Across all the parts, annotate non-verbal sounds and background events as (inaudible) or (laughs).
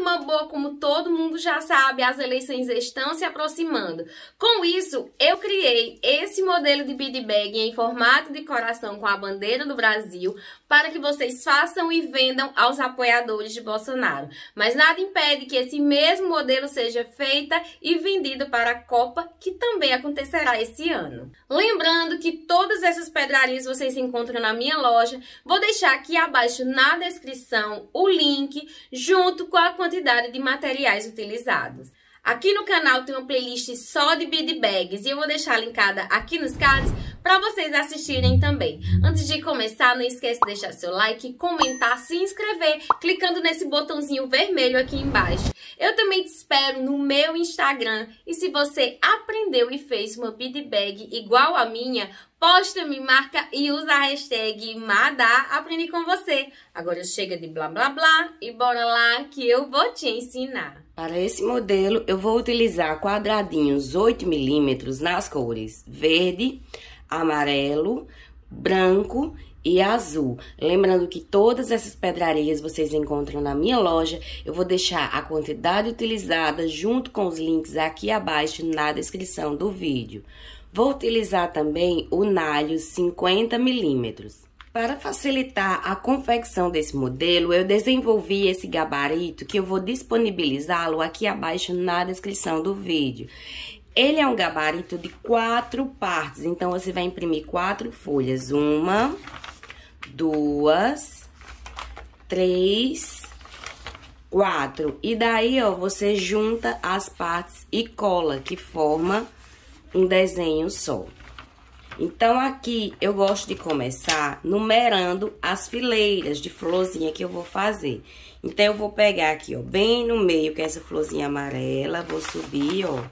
turma boa, como todo mundo já sabe, as eleições estão se aproximando. Com isso, eu criei esse modelo de bead bag em formato de coração com a bandeira do Brasil para que vocês façam e vendam aos apoiadores de Bolsonaro. Mas nada impede que esse mesmo modelo seja feita e vendido para a Copa, que também acontecerá esse ano. Lembrando que todas essas pedrarias vocês encontram na minha loja. Vou deixar aqui abaixo na descrição o link junto com a quantidade de materiais utilizados. Aqui no canal tem uma playlist só de bead bags e eu vou deixar linkada aqui nos cards para vocês assistirem também. Antes de começar, não esqueça de deixar seu like, comentar, se inscrever, clicando nesse botãozinho vermelho aqui embaixo. Eu também te espero no meu Instagram e se você aprendeu e fez uma bead bag igual a minha, posta, me marca e usa a hashtag Madá Aprendi com você. Agora chega de blá blá blá e bora lá que eu vou te ensinar. Para esse modelo, eu vou utilizar quadradinhos 8 milímetros nas cores verde, amarelo, branco e azul. Lembrando que todas essas pedrarias vocês encontram na minha loja. Eu vou deixar a quantidade utilizada junto com os links aqui abaixo na descrição do vídeo. Vou utilizar também o nalho 50 milímetros. Para facilitar a confecção desse modelo, eu desenvolvi esse gabarito que eu vou disponibilizá-lo aqui abaixo na descrição do vídeo. Ele é um gabarito de quatro partes, então você vai imprimir quatro folhas. Uma, duas, três, quatro. E daí, ó, você junta as partes e cola, que forma um desenho só. Então, aqui eu gosto de começar numerando as fileiras de florzinha que eu vou fazer. Então, eu vou pegar aqui, ó, bem no meio, que é essa florzinha amarela, vou subir, ó,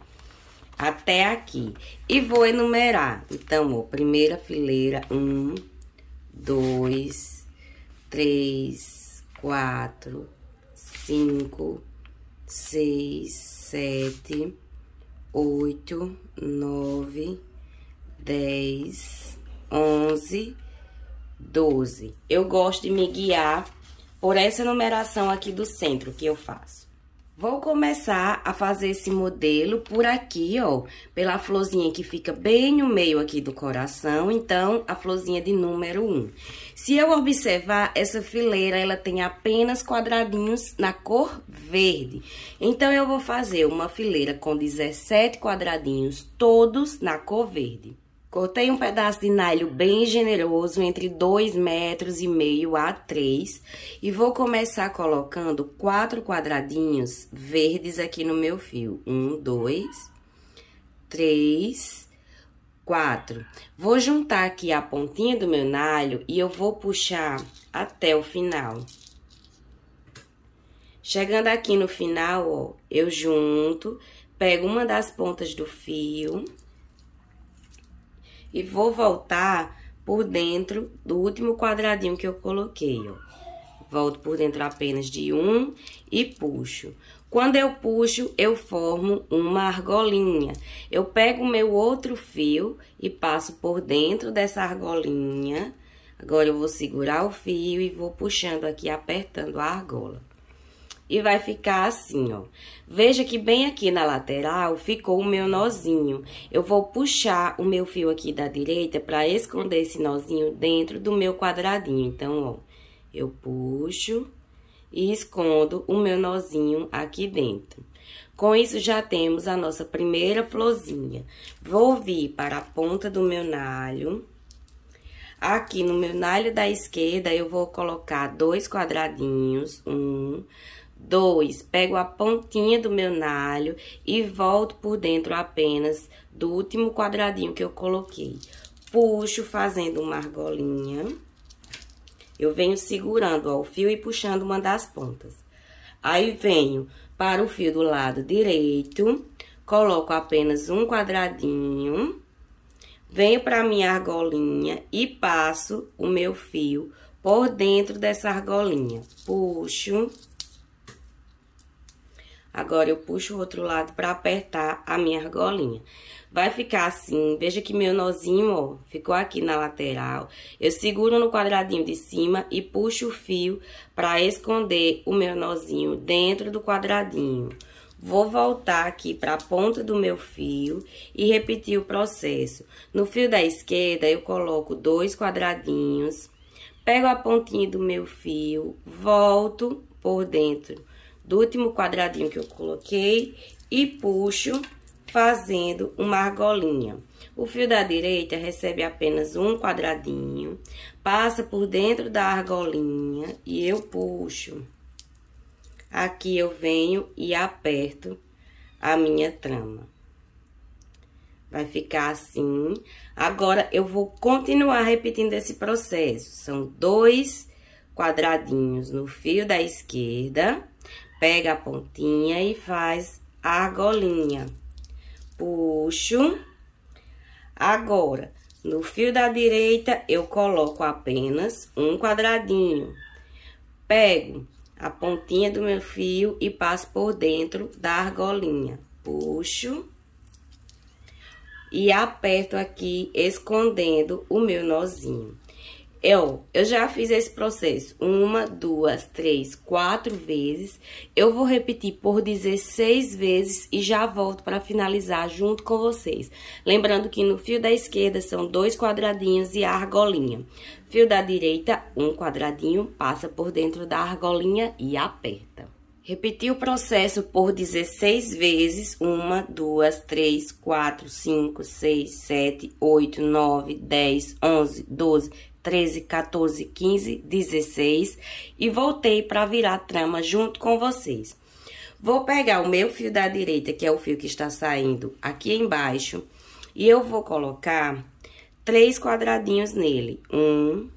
até aqui. E vou enumerar. Então, ó, primeira fileira, um, dois, três, quatro, cinco, seis, sete, oito, nove, dez, onze, doze. Eu gosto de me guiar por essa numeração aqui do centro que eu faço. Vou começar a fazer esse modelo por aqui, ó, pela florzinha que fica bem no meio aqui do coração, então, a florzinha de número 1. Se eu observar, essa fileira, ela tem apenas quadradinhos na cor verde. Então, eu vou fazer uma fileira com 17 quadradinhos, todos na cor verde. Cortei um pedaço de nylon bem generoso, entre 2 metros e meio a 3. E vou começar colocando quatro quadradinhos verdes aqui no meu fio. Um, dois, três, quatro. Vou juntar aqui a pontinha do meu nalho e eu vou puxar até o final. Chegando aqui no final, ó, eu junto, pego uma das pontas do fio e vou voltar por dentro do último quadradinho que eu coloquei, ó. Volto por dentro apenas de um e puxo. Quando eu puxo, eu formo uma argolinha. Eu pego o meu outro fio e passo por dentro dessa argolinha. Agora, eu vou segurar o fio e vou puxando aqui, apertando a argola e vai ficar assim, ó. Veja que bem aqui na lateral ficou o meu nozinho. Eu vou puxar o meu fio aqui da direita para esconder esse nozinho dentro do meu quadradinho. Então, ó, eu puxo e escondo o meu nozinho aqui dentro. Com isso, já temos a nossa primeira florzinha. Vou vir para a ponta do meu nalho. Aqui no meu nalho da esquerda, eu vou colocar dois quadradinhos, um, Dois, pego a pontinha do meu nalho e volto por dentro apenas do último quadradinho que eu coloquei. Puxo fazendo uma argolinha. Eu venho segurando ó, o fio e puxando uma das pontas. Aí, venho para o fio do lado direito, coloco apenas um quadradinho, venho para minha argolinha e passo o meu fio por dentro dessa argolinha. Puxo Agora, eu puxo o outro lado pra apertar a minha argolinha. Vai ficar assim, veja que meu nozinho, ó, ficou aqui na lateral. Eu seguro no quadradinho de cima e puxo o fio pra esconder o meu nozinho dentro do quadradinho. Vou voltar aqui para a ponta do meu fio e repetir o processo. No fio da esquerda, eu coloco dois quadradinhos, pego a pontinha do meu fio, volto por dentro do último quadradinho que eu coloquei e puxo fazendo uma argolinha. O fio da direita recebe apenas um quadradinho, passa por dentro da argolinha e eu puxo. Aqui eu venho e aperto a minha trama. Vai ficar assim. Agora, eu vou continuar repetindo esse processo. São dois quadradinhos no fio da esquerda. Pega a pontinha e faz a argolinha. Puxo. Agora, no fio da direita, eu coloco apenas um quadradinho. Pego a pontinha do meu fio e passo por dentro da argolinha. Puxo e aperto aqui, escondendo o meu nozinho. Eu, eu já fiz esse processo uma, duas, três, quatro vezes. Eu vou repetir por 16 vezes e já volto para finalizar junto com vocês. Lembrando que no fio da esquerda são dois quadradinhos e a argolinha. Fio da direita, um quadradinho, passa por dentro da argolinha e aperta. Repetir o processo por 16 vezes, uma, duas, três, quatro, cinco, seis, sete, oito, nove, dez, onze, doze, 13, 14, 15, 16 e voltei para virar trama junto com vocês. Vou pegar o meu fio da direita, que é o fio que está saindo aqui embaixo, e eu vou colocar três quadradinhos nele. Um,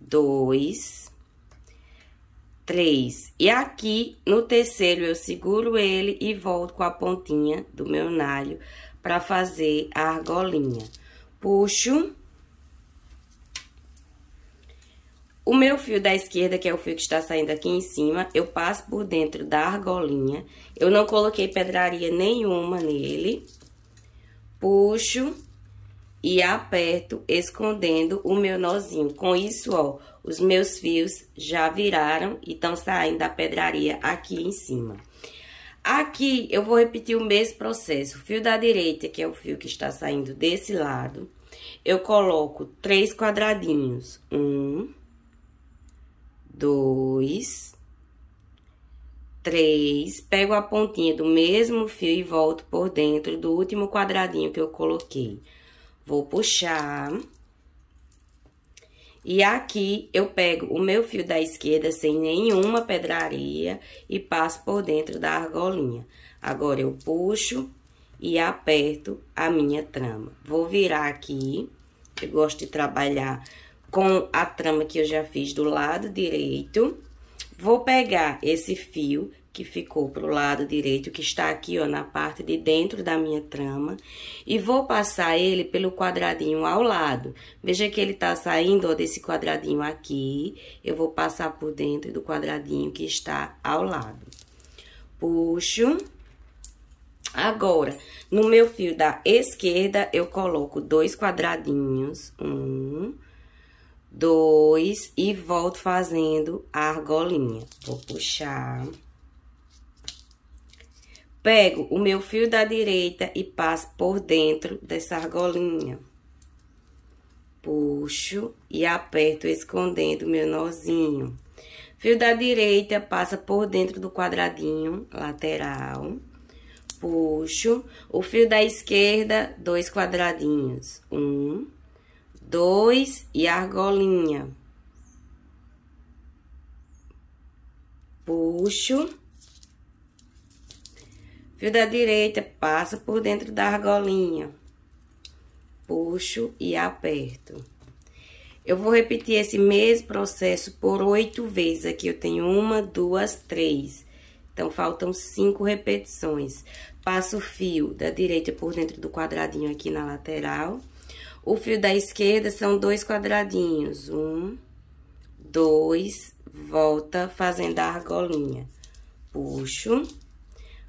dois, três. E aqui, no terceiro, eu seguro ele e volto com a pontinha do meu nalho para fazer a argolinha. Puxo O meu fio da esquerda, que é o fio que está saindo aqui em cima, eu passo por dentro da argolinha. Eu não coloquei pedraria nenhuma nele. Puxo e aperto, escondendo o meu nozinho. Com isso, ó, os meus fios já viraram e estão saindo da pedraria aqui em cima. Aqui, eu vou repetir o mesmo processo. O fio da direita, que é o fio que está saindo desse lado, eu coloco três quadradinhos. Um dois, três, pego a pontinha do mesmo fio e volto por dentro do último quadradinho que eu coloquei. Vou puxar. E aqui, eu pego o meu fio da esquerda sem nenhuma pedraria e passo por dentro da argolinha. Agora, eu puxo e aperto a minha trama. Vou virar aqui, eu gosto de trabalhar com a trama que eu já fiz do lado direito. Vou pegar esse fio que ficou pro lado direito, que está aqui, ó, na parte de dentro da minha trama, e vou passar ele pelo quadradinho ao lado. Veja que ele tá saindo, ó, desse quadradinho aqui, eu vou passar por dentro do quadradinho que está ao lado. Puxo. Agora, no meu fio da esquerda, eu coloco dois quadradinhos, um, dois e volto fazendo a argolinha. Vou puxar. Pego o meu fio da direita e passo por dentro dessa argolinha. Puxo e aperto escondendo meu nozinho. Fio da direita passa por dentro do quadradinho lateral. Puxo. O fio da esquerda, dois quadradinhos. Um, dois e argolinha. Puxo. Fio da direita, passa por dentro da argolinha. Puxo e aperto. Eu vou repetir esse mesmo processo por oito vezes. Aqui eu tenho uma, duas, três. Então, faltam cinco repetições. Passo o fio da direita por dentro do quadradinho aqui na lateral. O fio da esquerda são dois quadradinhos. Um, dois, volta fazendo a argolinha. Puxo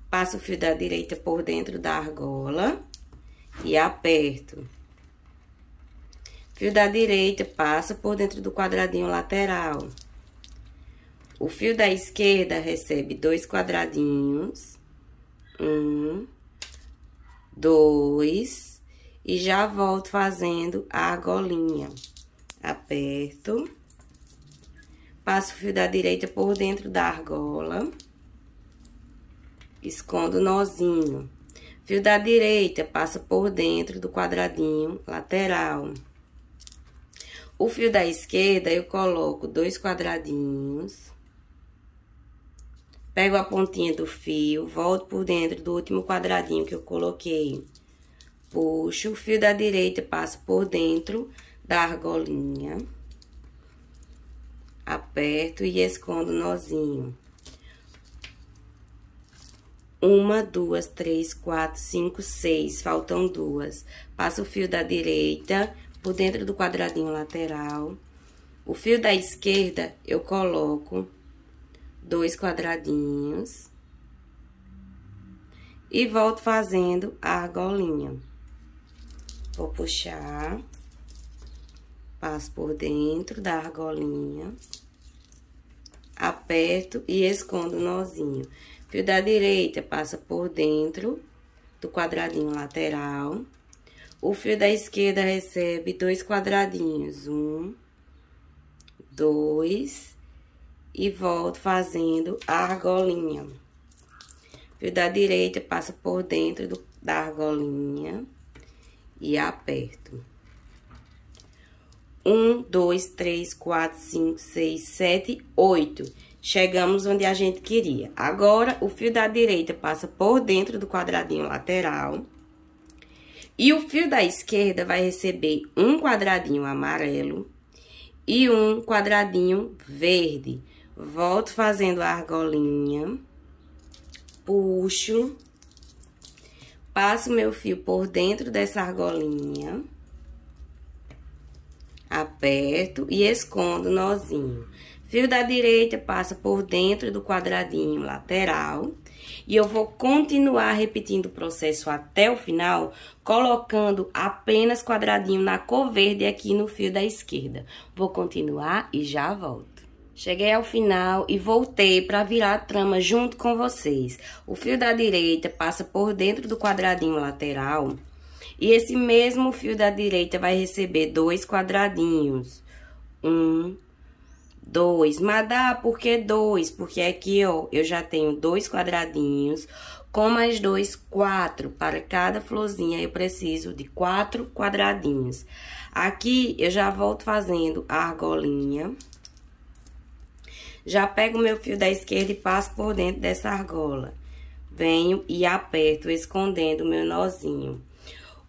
Passo o fio da direita por dentro da argola e aperto. Fio da direita passa por dentro do quadradinho lateral. O fio da esquerda recebe dois quadradinhos. Um, dois. E já volto fazendo a argolinha. Aperto. Passo o fio da direita por dentro da argola. Escondo o nozinho. Fio da direita passa por dentro do quadradinho lateral. O fio da esquerda eu coloco dois quadradinhos. Pego a pontinha do fio, volto por dentro do último quadradinho que eu coloquei. Puxo, o fio da direita passa por dentro da argolinha aperto e escondo o nozinho. Uma, duas, três, quatro, cinco, seis, faltam duas. Passo o fio da direita por dentro do quadradinho lateral. O fio da esquerda eu coloco dois quadradinhos. E volto fazendo a argolinha. Vou puxar. Passo por dentro da argolinha. Aperto e escondo o nozinho. Fio da direita passa por dentro do quadradinho lateral. O fio da esquerda recebe dois quadradinhos. Um, dois. E volto fazendo a argolinha. Fio da direita passa por dentro do, da argolinha. E aperto. Um, dois, três, quatro, cinco, seis, sete, oito. Chegamos onde a gente queria. Agora, o fio da direita passa por dentro do quadradinho lateral. E o fio da esquerda vai receber um quadradinho amarelo e um quadradinho verde. Volto fazendo a argolinha. Puxo. Passo meu fio por dentro dessa argolinha aperto e escondo o nozinho. Fio da direita passa por dentro do quadradinho lateral. E eu vou continuar repetindo o processo até o final, colocando apenas quadradinho na cor verde aqui no fio da esquerda. Vou continuar e já volto. Cheguei ao final e voltei para virar a trama junto com vocês. O fio da direita passa por dentro do quadradinho lateral e esse mesmo fio da direita vai receber dois quadradinhos. Um, dois. Mas dá por que dois? Porque aqui, ó, eu já tenho dois quadradinhos. Com mais dois, quatro. Para cada florzinha, eu preciso de quatro quadradinhos. Aqui, eu já volto fazendo a argolinha. Já pego o meu fio da esquerda e passo por dentro dessa argola. Venho e aperto, escondendo o meu nozinho.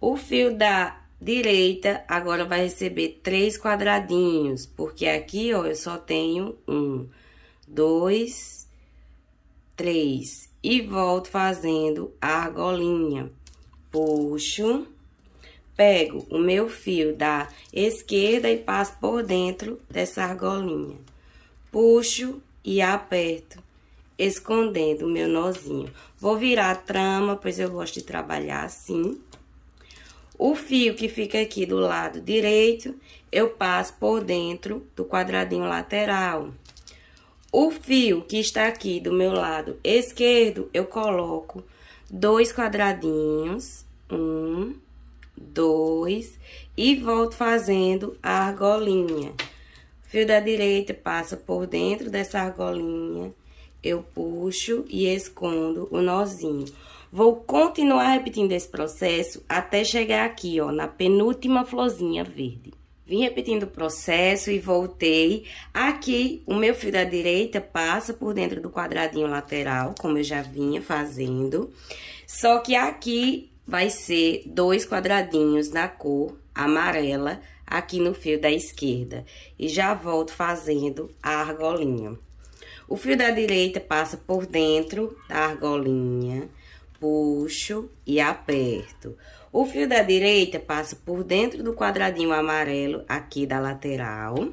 O fio da direita agora vai receber três quadradinhos, porque aqui, ó, eu só tenho um, dois, três. E volto fazendo a argolinha. Puxo, pego o meu fio da esquerda e passo por dentro dessa argolinha. Puxo e aperto, escondendo o meu nozinho. Vou virar a trama, pois eu gosto de trabalhar assim. O fio que fica aqui do lado direito, eu passo por dentro do quadradinho lateral. O fio que está aqui do meu lado esquerdo, eu coloco dois quadradinhos, um, dois, e volto fazendo a argolinha. Fio da direita passa por dentro dessa argolinha, eu puxo e escondo o nozinho. Vou continuar repetindo esse processo até chegar aqui, ó, na penúltima florzinha verde. Vim repetindo o processo e voltei. Aqui, o meu fio da direita passa por dentro do quadradinho lateral, como eu já vinha fazendo. Só que aqui vai ser dois quadradinhos na cor amarela aqui no fio da esquerda. E já volto fazendo a argolinha. O fio da direita passa por dentro da argolinha puxo e aperto. O fio da direita passa por dentro do quadradinho amarelo aqui da lateral.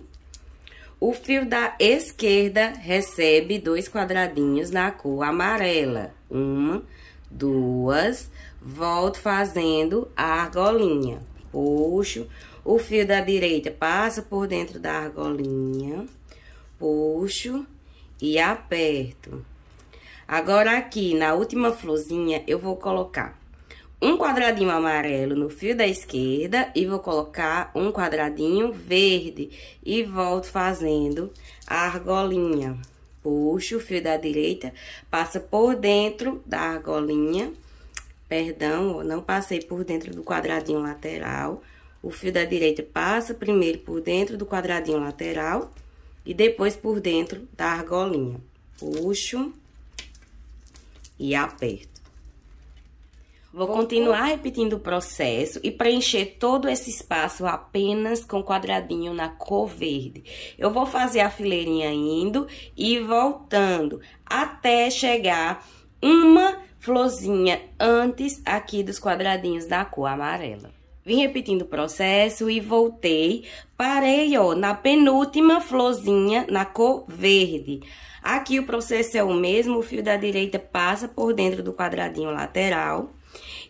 O fio da esquerda recebe dois quadradinhos na cor amarela. Uma, duas, volto fazendo a argolinha. Puxo. O fio da direita passa por dentro da argolinha. Puxo e aperto. Agora, aqui na última florzinha, eu vou colocar um quadradinho amarelo no fio da esquerda e vou colocar um quadradinho verde e volto fazendo a argolinha. Puxo o fio da direita, passa por dentro da argolinha, perdão, não passei por dentro do quadradinho lateral. O fio da direita passa primeiro por dentro do quadradinho lateral e depois por dentro da argolinha. Puxo e aperto. Vou continuar repetindo o processo e preencher todo esse espaço apenas com quadradinho na cor verde. Eu vou fazer a fileirinha indo e voltando até chegar uma florzinha antes aqui dos quadradinhos da cor amarela. Vim repetindo o processo e voltei. Parei, ó, na penúltima florzinha na cor verde. Aqui o processo é o mesmo, o fio da direita passa por dentro do quadradinho lateral.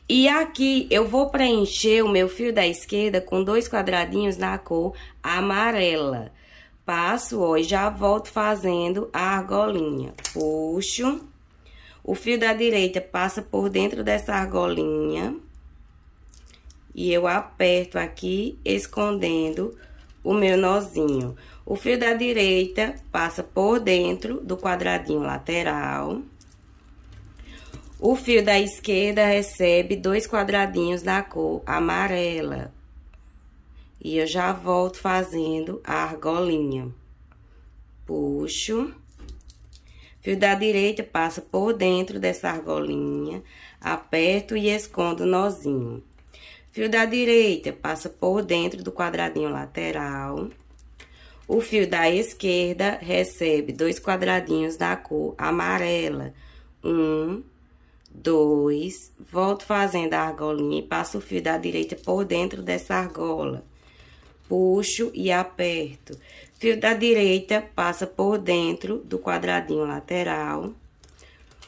E aqui eu vou preencher o meu fio da esquerda com dois quadradinhos na cor amarela. Passo, ó, e já volto fazendo a argolinha. Puxo. O fio da direita passa por dentro dessa argolinha. E eu aperto aqui, escondendo o meu nozinho. O fio da direita passa por dentro do quadradinho lateral. O fio da esquerda recebe dois quadradinhos da cor amarela. E eu já volto fazendo a argolinha. Puxo. Fio da direita passa por dentro dessa argolinha, aperto e escondo o nozinho. Fio da direita passa por dentro do quadradinho lateral. O fio da esquerda recebe dois quadradinhos da cor amarela. Um, dois, volto fazendo a argolinha e passo o fio da direita por dentro dessa argola. Puxo e aperto. Fio da direita passa por dentro do quadradinho lateral.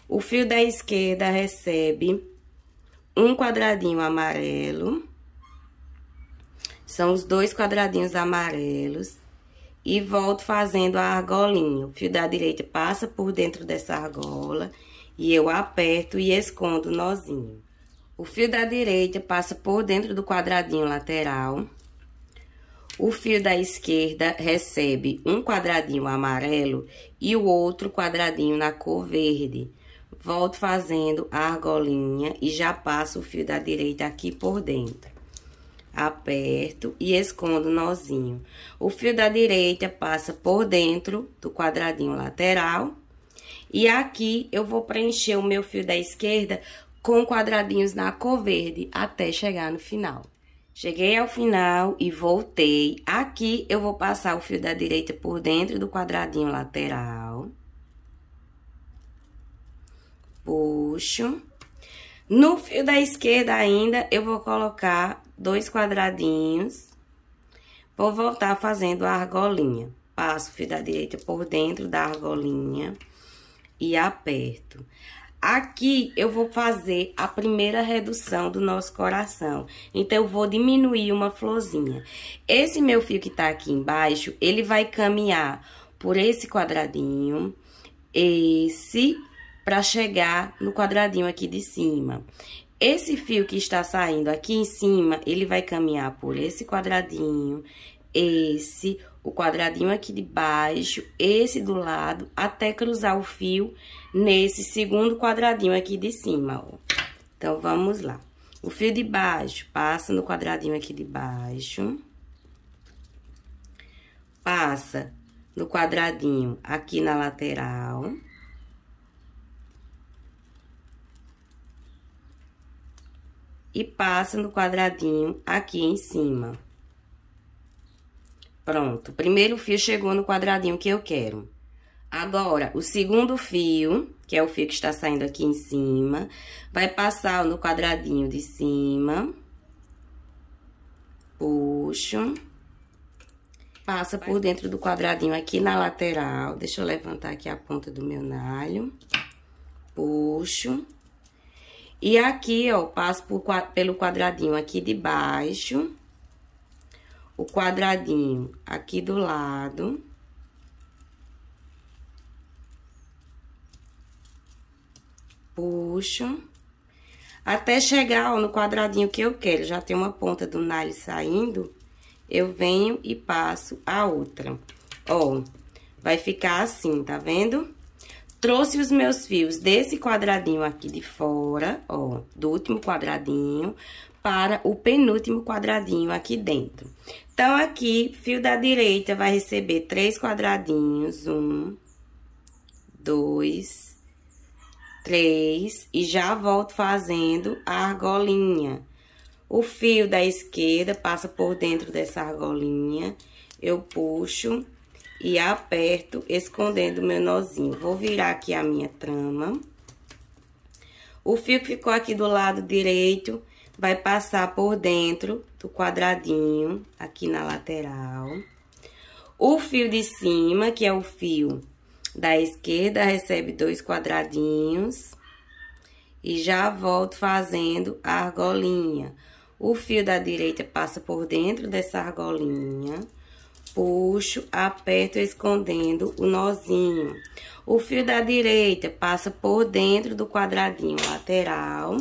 O fio da esquerda recebe um quadradinho amarelo. São os dois quadradinhos amarelos. E volto fazendo a argolinha. O fio da direita passa por dentro dessa argola e eu aperto e escondo o nozinho. O fio da direita passa por dentro do quadradinho lateral. O fio da esquerda recebe um quadradinho amarelo e o outro quadradinho na cor verde. Volto fazendo a argolinha e já passo o fio da direita aqui por dentro. Aperto e escondo o nozinho. O fio da direita passa por dentro do quadradinho lateral e aqui eu vou preencher o meu fio da esquerda com quadradinhos na cor verde até chegar no final. Cheguei ao final e voltei. Aqui eu vou passar o fio da direita por dentro do quadradinho lateral. Puxo. No fio da esquerda ainda, eu vou colocar dois quadradinhos. Vou voltar fazendo a argolinha. Passo o fio da direita por dentro da argolinha e aperto. Aqui eu vou fazer a primeira redução do nosso coração. Então, eu vou diminuir uma florzinha. Esse meu fio que tá aqui embaixo, ele vai caminhar por esse quadradinho, esse, para chegar no quadradinho aqui de cima. Esse fio que está saindo aqui em cima, ele vai caminhar por esse quadradinho, esse, o quadradinho aqui de baixo, esse do lado, até cruzar o fio nesse segundo quadradinho aqui de cima, ó. Então, vamos lá. O fio de baixo passa no quadradinho aqui de baixo. Passa no quadradinho aqui na lateral. E passa no quadradinho aqui em cima. Pronto, o primeiro fio chegou no quadradinho que eu quero. Agora, o segundo fio, que é o fio que está saindo aqui em cima, vai passar no quadradinho de cima. Puxo. Passa por dentro do quadradinho aqui na lateral. Deixa eu levantar aqui a ponta do meu nalho. Puxo. E aqui, ó, passo por, pelo quadradinho aqui de baixo. O quadradinho aqui do lado. Puxo. Até chegar, ó, no quadradinho que eu quero. Já tem uma ponta do nalho saindo. Eu venho e passo a outra. Ó, vai ficar assim, tá vendo? Trouxe os meus fios desse quadradinho aqui de fora, ó, do último quadradinho, para o penúltimo quadradinho aqui dentro. Então, aqui, fio da direita vai receber três quadradinhos, um, dois, três, e já volto fazendo a argolinha. O fio da esquerda passa por dentro dessa argolinha, eu puxo e aperto, escondendo meu nozinho. Vou virar aqui a minha trama. O fio que ficou aqui do lado direito vai passar por dentro do quadradinho, aqui na lateral. O fio de cima, que é o fio da esquerda, recebe dois quadradinhos. E já volto fazendo a argolinha. O fio da direita passa por dentro dessa argolinha puxo, aperto escondendo o nozinho. O fio da direita passa por dentro do quadradinho lateral.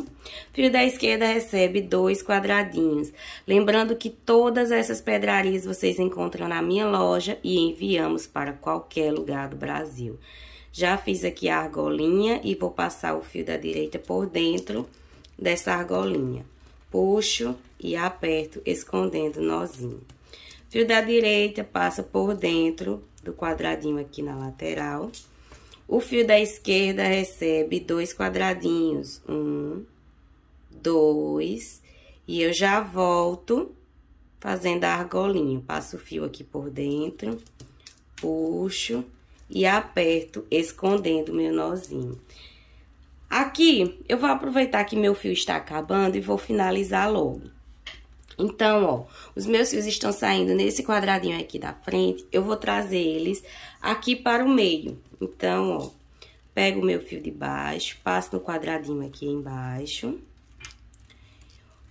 Fio da esquerda recebe dois quadradinhos. Lembrando que todas essas pedrarias vocês encontram na minha loja e enviamos para qualquer lugar do Brasil. Já fiz aqui a argolinha e vou passar o fio da direita por dentro dessa argolinha. Puxo e aperto escondendo o nozinho. Fio da direita passa por dentro do quadradinho aqui na lateral. O fio da esquerda recebe dois quadradinhos. Um, dois. E eu já volto fazendo a argolinha. Passo o fio aqui por dentro, puxo e aperto, escondendo meu nozinho. Aqui, eu vou aproveitar que meu fio está acabando e vou finalizar logo. Então, ó, os meus fios estão saindo nesse quadradinho aqui da frente, eu vou trazer eles aqui para o meio. Então, ó, pego o meu fio de baixo, passo no quadradinho aqui embaixo.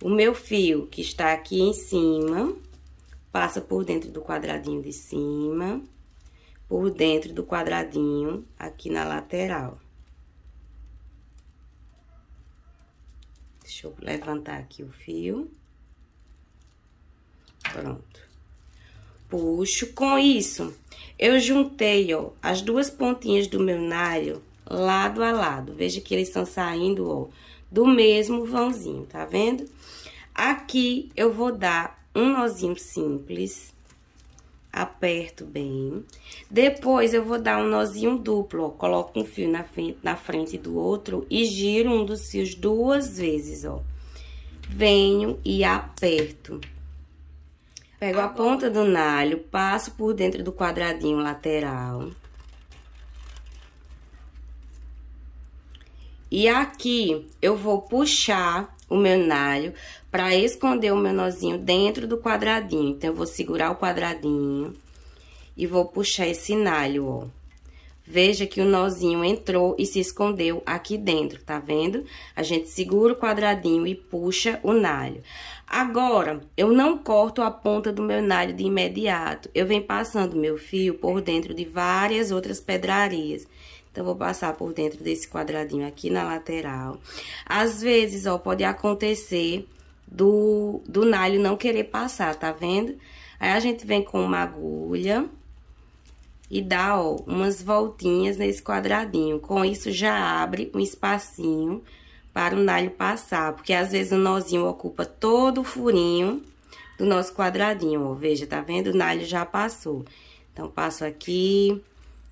O meu fio que está aqui em cima, passa por dentro do quadradinho de cima, por dentro do quadradinho aqui na lateral. Deixa eu levantar aqui o fio. Pronto. Puxo. Com isso, eu juntei, ó, as duas pontinhas do meu nalho lado a lado. Veja que eles estão saindo, ó, do mesmo vãozinho, tá vendo? Aqui, eu vou dar um nozinho simples. Aperto bem. Depois, eu vou dar um nozinho duplo, ó. Coloco um fio na frente, na frente do outro e giro um dos fios duas vezes, ó. Venho e aperto. Pego a ponta do nalho, passo por dentro do quadradinho lateral. E aqui, eu vou puxar o meu nalho para esconder o meu nozinho dentro do quadradinho. Então, eu vou segurar o quadradinho e vou puxar esse nalho, ó. Veja que o nozinho entrou e se escondeu aqui dentro, tá vendo? A gente segura o quadradinho e puxa o nalho. Agora, eu não corto a ponta do meu nalho de imediato. Eu venho passando meu fio por dentro de várias outras pedrarias. Então, vou passar por dentro desse quadradinho aqui na lateral. Às vezes, ó, pode acontecer do, do nalho não querer passar, tá vendo? Aí, a gente vem com uma agulha e dá, ó, umas voltinhas nesse quadradinho. Com isso, já abre um espacinho para o nalho passar, porque às vezes o nozinho ocupa todo o furinho do nosso quadradinho, ó. Veja, tá vendo? O nalho já passou. Então, passo aqui,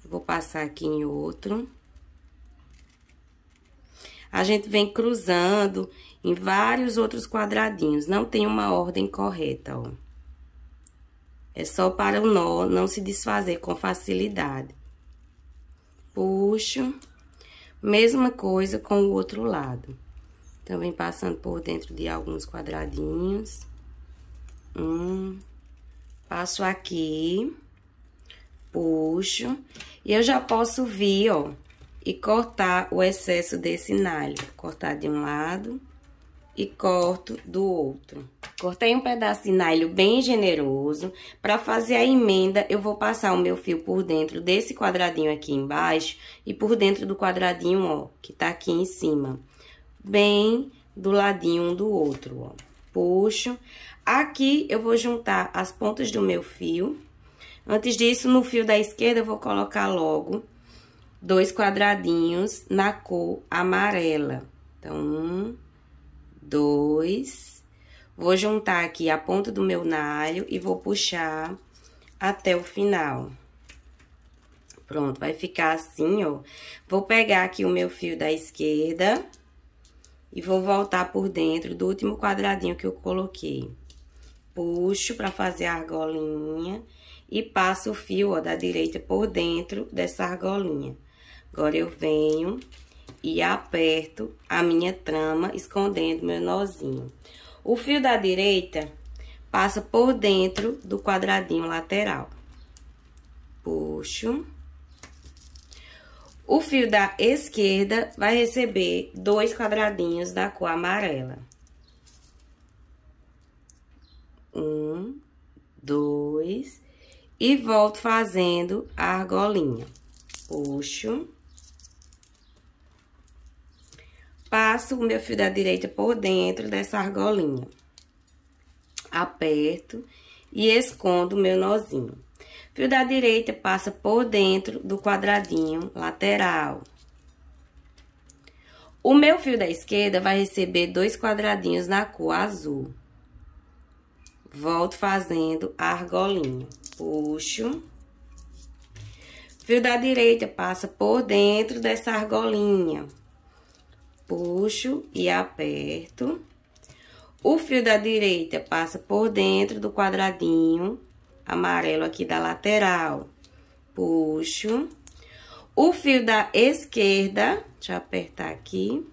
vou passar aqui em outro. A gente vem cruzando em vários outros quadradinhos, não tem uma ordem correta, ó. É só para o nó não se desfazer com facilidade. Puxo. Mesma coisa com o outro lado. Também passando por dentro de alguns quadradinhos. Um. Passo aqui, puxo, e eu já posso vir, ó, e cortar o excesso desse nalho. Cortar de um lado e corto do outro. Cortei um pedaço de nalho bem generoso. Para fazer a emenda, eu vou passar o meu fio por dentro desse quadradinho aqui embaixo e por dentro do quadradinho, ó, que tá aqui em cima. Bem do ladinho um do outro, ó. Puxo. Aqui eu vou juntar as pontas do meu fio. Antes disso, no fio da esquerda, eu vou colocar logo dois quadradinhos na cor amarela. Então, um, dois. Vou juntar aqui a ponta do meu nalho e vou puxar até o final. Pronto, vai ficar assim, ó. Vou pegar aqui o meu fio da esquerda e vou voltar por dentro do último quadradinho que eu coloquei. Puxo pra fazer a argolinha e passo o fio, ó, da direita por dentro dessa argolinha. Agora, eu venho e aperto a minha trama, escondendo meu nozinho. O fio da direita passa por dentro do quadradinho lateral. Puxo. O fio da esquerda vai receber dois quadradinhos da cor amarela. Um, dois, e volto fazendo a argolinha. Puxo. Passo o meu fio da direita por dentro dessa argolinha. Aperto e escondo o meu nozinho. Fio da direita passa por dentro do quadradinho lateral. O meu fio da esquerda vai receber dois quadradinhos na cor azul. Volto fazendo a argolinha. Puxo. Fio da direita passa por dentro dessa argolinha puxo e aperto. O fio da direita passa por dentro do quadradinho amarelo aqui da lateral. Puxo. O fio da esquerda, deixa eu apertar aqui.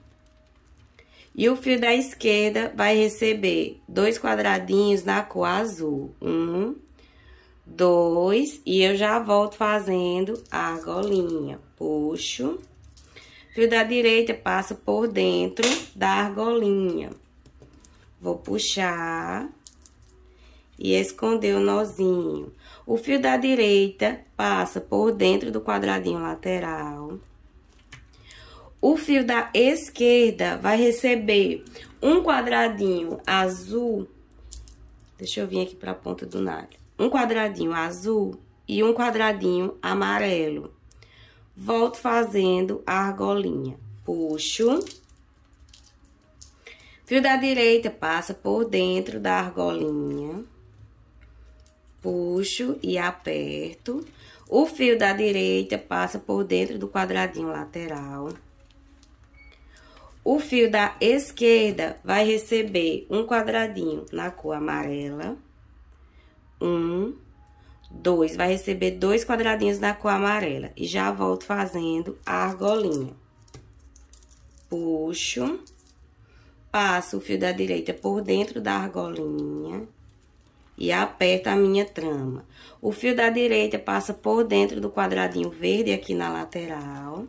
E o fio da esquerda vai receber dois quadradinhos na cor azul. Um, dois, e eu já volto fazendo a argolinha. Puxo. Fio da direita passa por dentro da argolinha. Vou puxar e esconder o nozinho. O fio da direita passa por dentro do quadradinho lateral. O fio da esquerda vai receber um quadradinho azul. Deixa eu vir aqui para a ponta do nalho. Um quadradinho azul e um quadradinho amarelo. Volto fazendo a argolinha. Puxo. Fio da direita passa por dentro da argolinha. Puxo e aperto. O fio da direita passa por dentro do quadradinho lateral. O fio da esquerda vai receber um quadradinho na cor amarela. Um, dois, vai receber dois quadradinhos da cor amarela. E já volto fazendo a argolinha. Puxo, passo o fio da direita por dentro da argolinha e aperto a minha trama. O fio da direita passa por dentro do quadradinho verde aqui na lateral.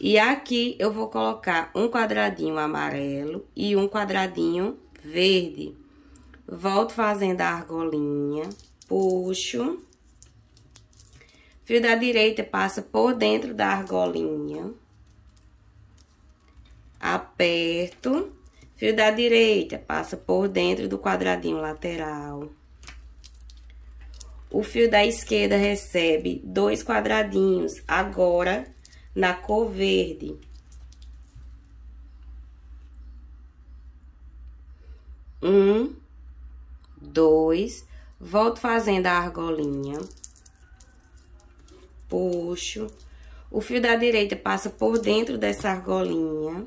E aqui eu vou colocar um quadradinho amarelo e um quadradinho verde. Volto fazendo a argolinha puxo. Fio da direita passa por dentro da argolinha. Aperto. Fio da direita passa por dentro do quadradinho lateral. O fio da esquerda recebe dois quadradinhos, agora na cor verde. Um, dois, Volto fazendo a argolinha. Puxo. O fio da direita passa por dentro dessa argolinha.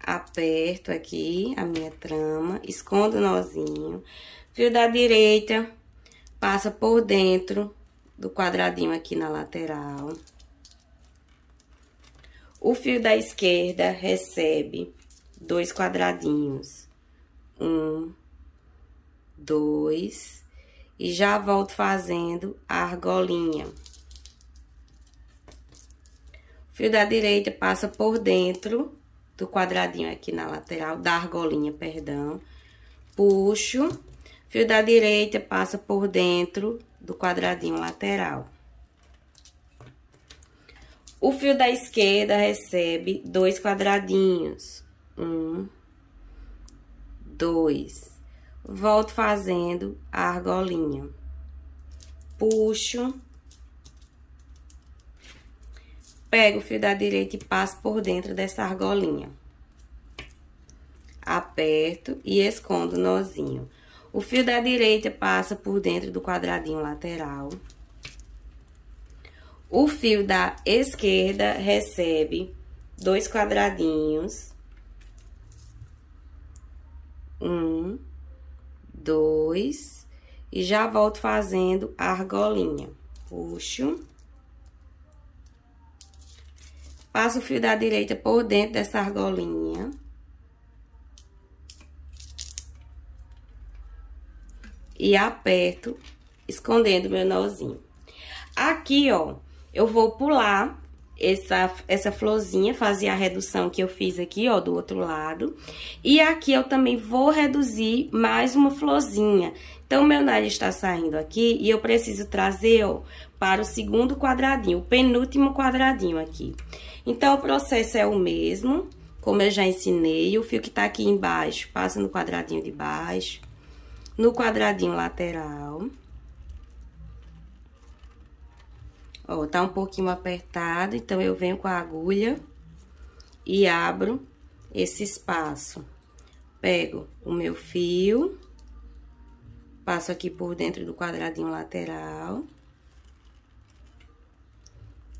Aperto aqui a minha trama, escondo o nozinho. Fio da direita passa por dentro do quadradinho aqui na lateral. O fio da esquerda recebe dois quadradinhos um, dois, e já volto fazendo a argolinha. O fio da direita passa por dentro do quadradinho aqui na lateral, da argolinha, perdão. Puxo, fio da direita passa por dentro do quadradinho lateral. O fio da esquerda recebe dois quadradinhos. Um, dois. Volto fazendo a argolinha. Puxo. Pego o fio da direita e passo por dentro dessa argolinha. Aperto e escondo o nozinho. O fio da direita passa por dentro do quadradinho lateral. O fio da esquerda recebe dois quadradinhos. Um, dois. E já volto fazendo a argolinha. Puxo. Passo o fio da direita por dentro dessa argolinha. E aperto, escondendo meu nozinho. Aqui, ó, eu vou pular essa, essa florzinha, fazer a redução que eu fiz aqui, ó, do outro lado. E aqui eu também vou reduzir mais uma florzinha. Então, meu nariz está saindo aqui e eu preciso trazer, ó, para o segundo quadradinho, o penúltimo quadradinho aqui. Então, o processo é o mesmo, como eu já ensinei. O fio que tá aqui embaixo, passa no quadradinho de baixo, no quadradinho lateral. Ó, tá um pouquinho apertado, então eu venho com a agulha e abro esse espaço. Pego o meu fio, passo aqui por dentro do quadradinho lateral.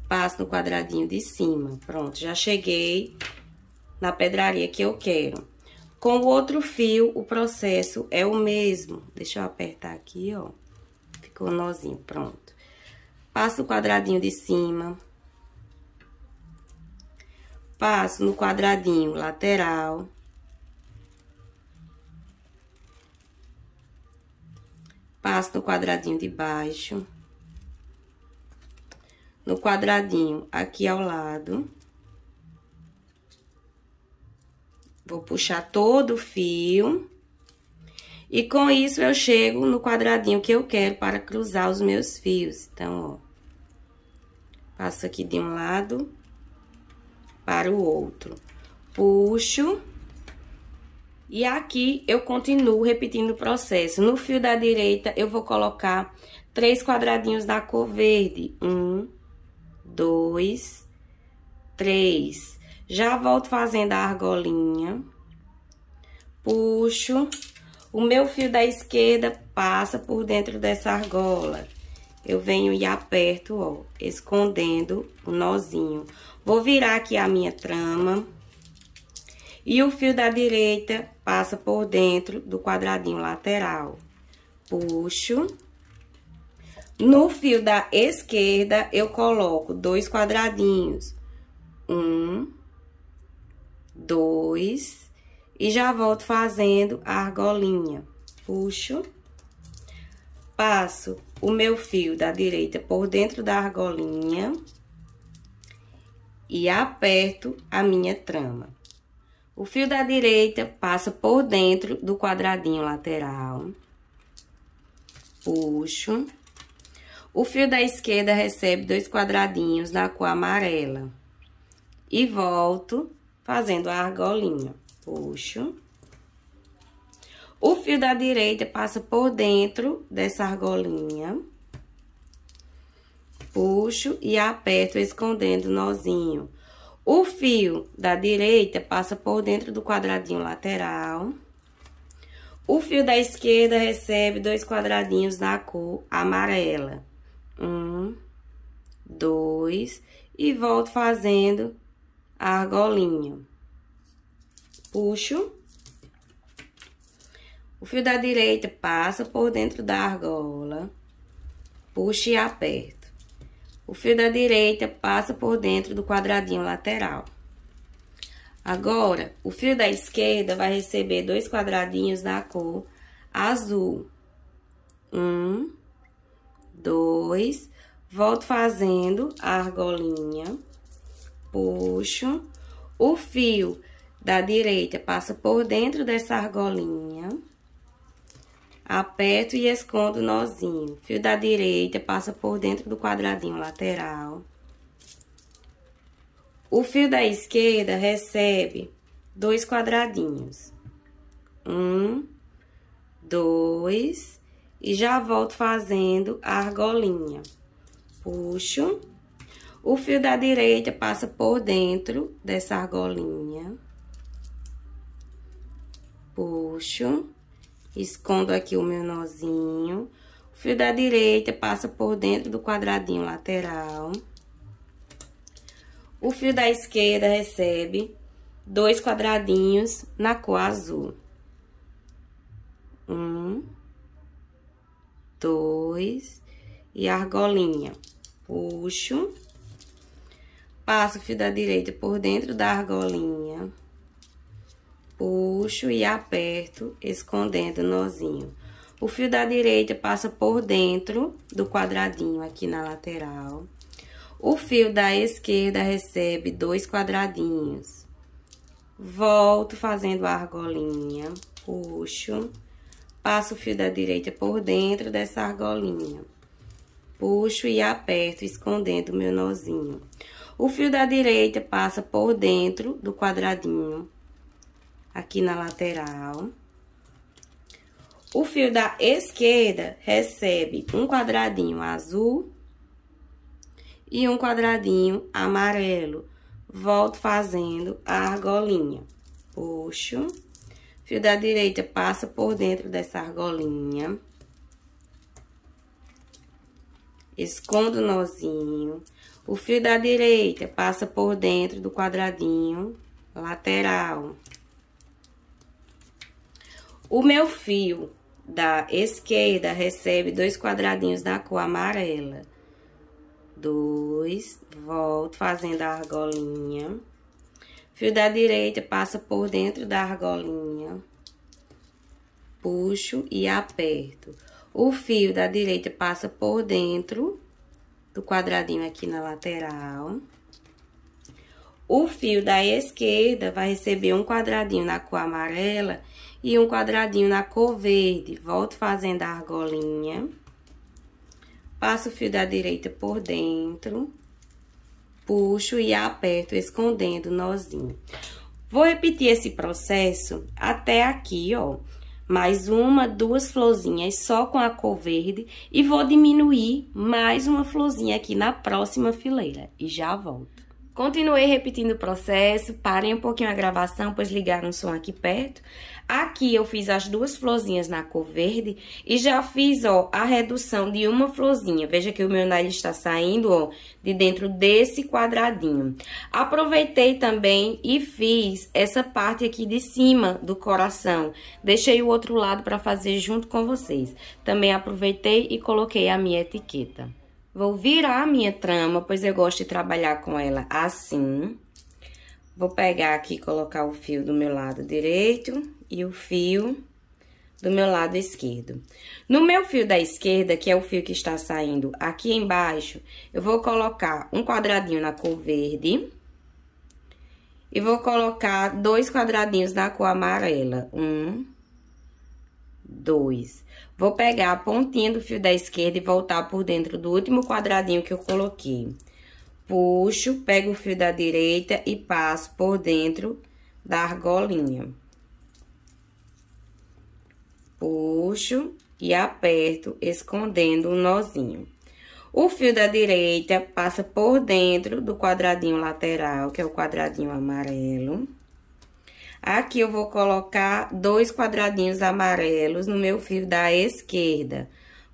Passo no quadradinho de cima. Pronto, já cheguei na pedraria que eu quero. Com o outro fio, o processo é o mesmo. Deixa eu apertar aqui, ó. Ficou nozinho, pronto. Passo o quadradinho de cima. Passo no quadradinho lateral. Passo no quadradinho de baixo. No quadradinho aqui ao lado. Vou puxar todo o fio. E com isso, eu chego no quadradinho que eu quero para cruzar os meus fios. Então, ó. Passo aqui de um lado para o outro. Puxo. E aqui, eu continuo repetindo o processo. No fio da direita, eu vou colocar três quadradinhos da cor verde. Um, dois, três. Já volto fazendo a argolinha. Puxo. O meu fio da esquerda passa por dentro dessa argola. Eu venho e aperto, ó, escondendo o nozinho. Vou virar aqui a minha trama. E o fio da direita passa por dentro do quadradinho lateral. Puxo. No fio da esquerda, eu coloco dois quadradinhos. Um, dois e já volto fazendo a argolinha. Puxo, passo o meu fio da direita por dentro da argolinha e aperto a minha trama. O fio da direita passa por dentro do quadradinho lateral. Puxo. O fio da esquerda recebe dois quadradinhos da cor amarela. E volto fazendo a argolinha puxo. O fio da direita passa por dentro dessa argolinha. Puxo e aperto escondendo o nozinho. O fio da direita passa por dentro do quadradinho lateral. O fio da esquerda recebe dois quadradinhos da cor amarela. Um, dois, e volto fazendo a argolinha puxo. O fio da direita passa por dentro da argola, puxo e aperto. O fio da direita passa por dentro do quadradinho lateral. Agora, o fio da esquerda vai receber dois quadradinhos da cor azul. Um, dois, volto fazendo a argolinha, puxo. O fio da direita passa por dentro dessa argolinha. Aperto e escondo o nozinho. Fio da direita passa por dentro do quadradinho lateral. O fio da esquerda recebe dois quadradinhos. Um, dois, e já volto fazendo a argolinha. Puxo. O fio da direita passa por dentro dessa argolinha. Puxo. Escondo aqui o meu nozinho. O fio da direita passa por dentro do quadradinho lateral. O fio da esquerda recebe dois quadradinhos na cor azul. Um, dois e argolinha. Puxo, passo o fio da direita por dentro da argolinha puxo e aperto, escondendo o nozinho. O fio da direita passa por dentro do quadradinho aqui na lateral. O fio da esquerda recebe dois quadradinhos. Volto fazendo a argolinha, puxo, passo o fio da direita por dentro dessa argolinha. Puxo e aperto, escondendo o meu nozinho. O fio da direita passa por dentro do quadradinho aqui na lateral. O fio da esquerda recebe um quadradinho azul e um quadradinho amarelo. Volto fazendo a argolinha. Puxo. Fio da direita passa por dentro dessa argolinha. Escondo o nozinho. O fio da direita passa por dentro do quadradinho lateral. O meu fio da esquerda recebe dois quadradinhos da cor amarela. Dois, volto fazendo a argolinha. Fio da direita passa por dentro da argolinha. Puxo e aperto. O fio da direita passa por dentro do quadradinho aqui na lateral. O fio da esquerda vai receber um quadradinho na cor amarela e um quadradinho na cor verde. Volto fazendo a argolinha. Passo o fio da direita por dentro. Puxo e aperto, escondendo o nozinho. Vou repetir esse processo até aqui, ó. Mais uma, duas florzinhas só com a cor verde. E vou diminuir mais uma florzinha aqui na próxima fileira. E já volto. Continuei repetindo o processo, parei um pouquinho a gravação, pois ligaram o som aqui perto. Aqui eu fiz as duas florzinhas na cor verde e já fiz, ó, a redução de uma florzinha. Veja que o meu nariz está saindo, ó, de dentro desse quadradinho. Aproveitei também e fiz essa parte aqui de cima do coração. Deixei o outro lado para fazer junto com vocês. Também aproveitei e coloquei a minha etiqueta. Vou virar a minha trama, pois eu gosto de trabalhar com ela assim. Vou pegar aqui e colocar o fio do meu lado direito e o fio do meu lado esquerdo. No meu fio da esquerda, que é o fio que está saindo aqui embaixo, eu vou colocar um quadradinho na cor verde. E vou colocar dois quadradinhos na cor amarela. Um, dois. Vou pegar a pontinha do fio da esquerda e voltar por dentro do último quadradinho que eu coloquei. Puxo, pego o fio da direita e passo por dentro da argolinha. Puxo e aperto, escondendo o nozinho. O fio da direita passa por dentro do quadradinho lateral, que é o quadradinho amarelo. Aqui eu vou colocar dois quadradinhos amarelos no meu fio da esquerda.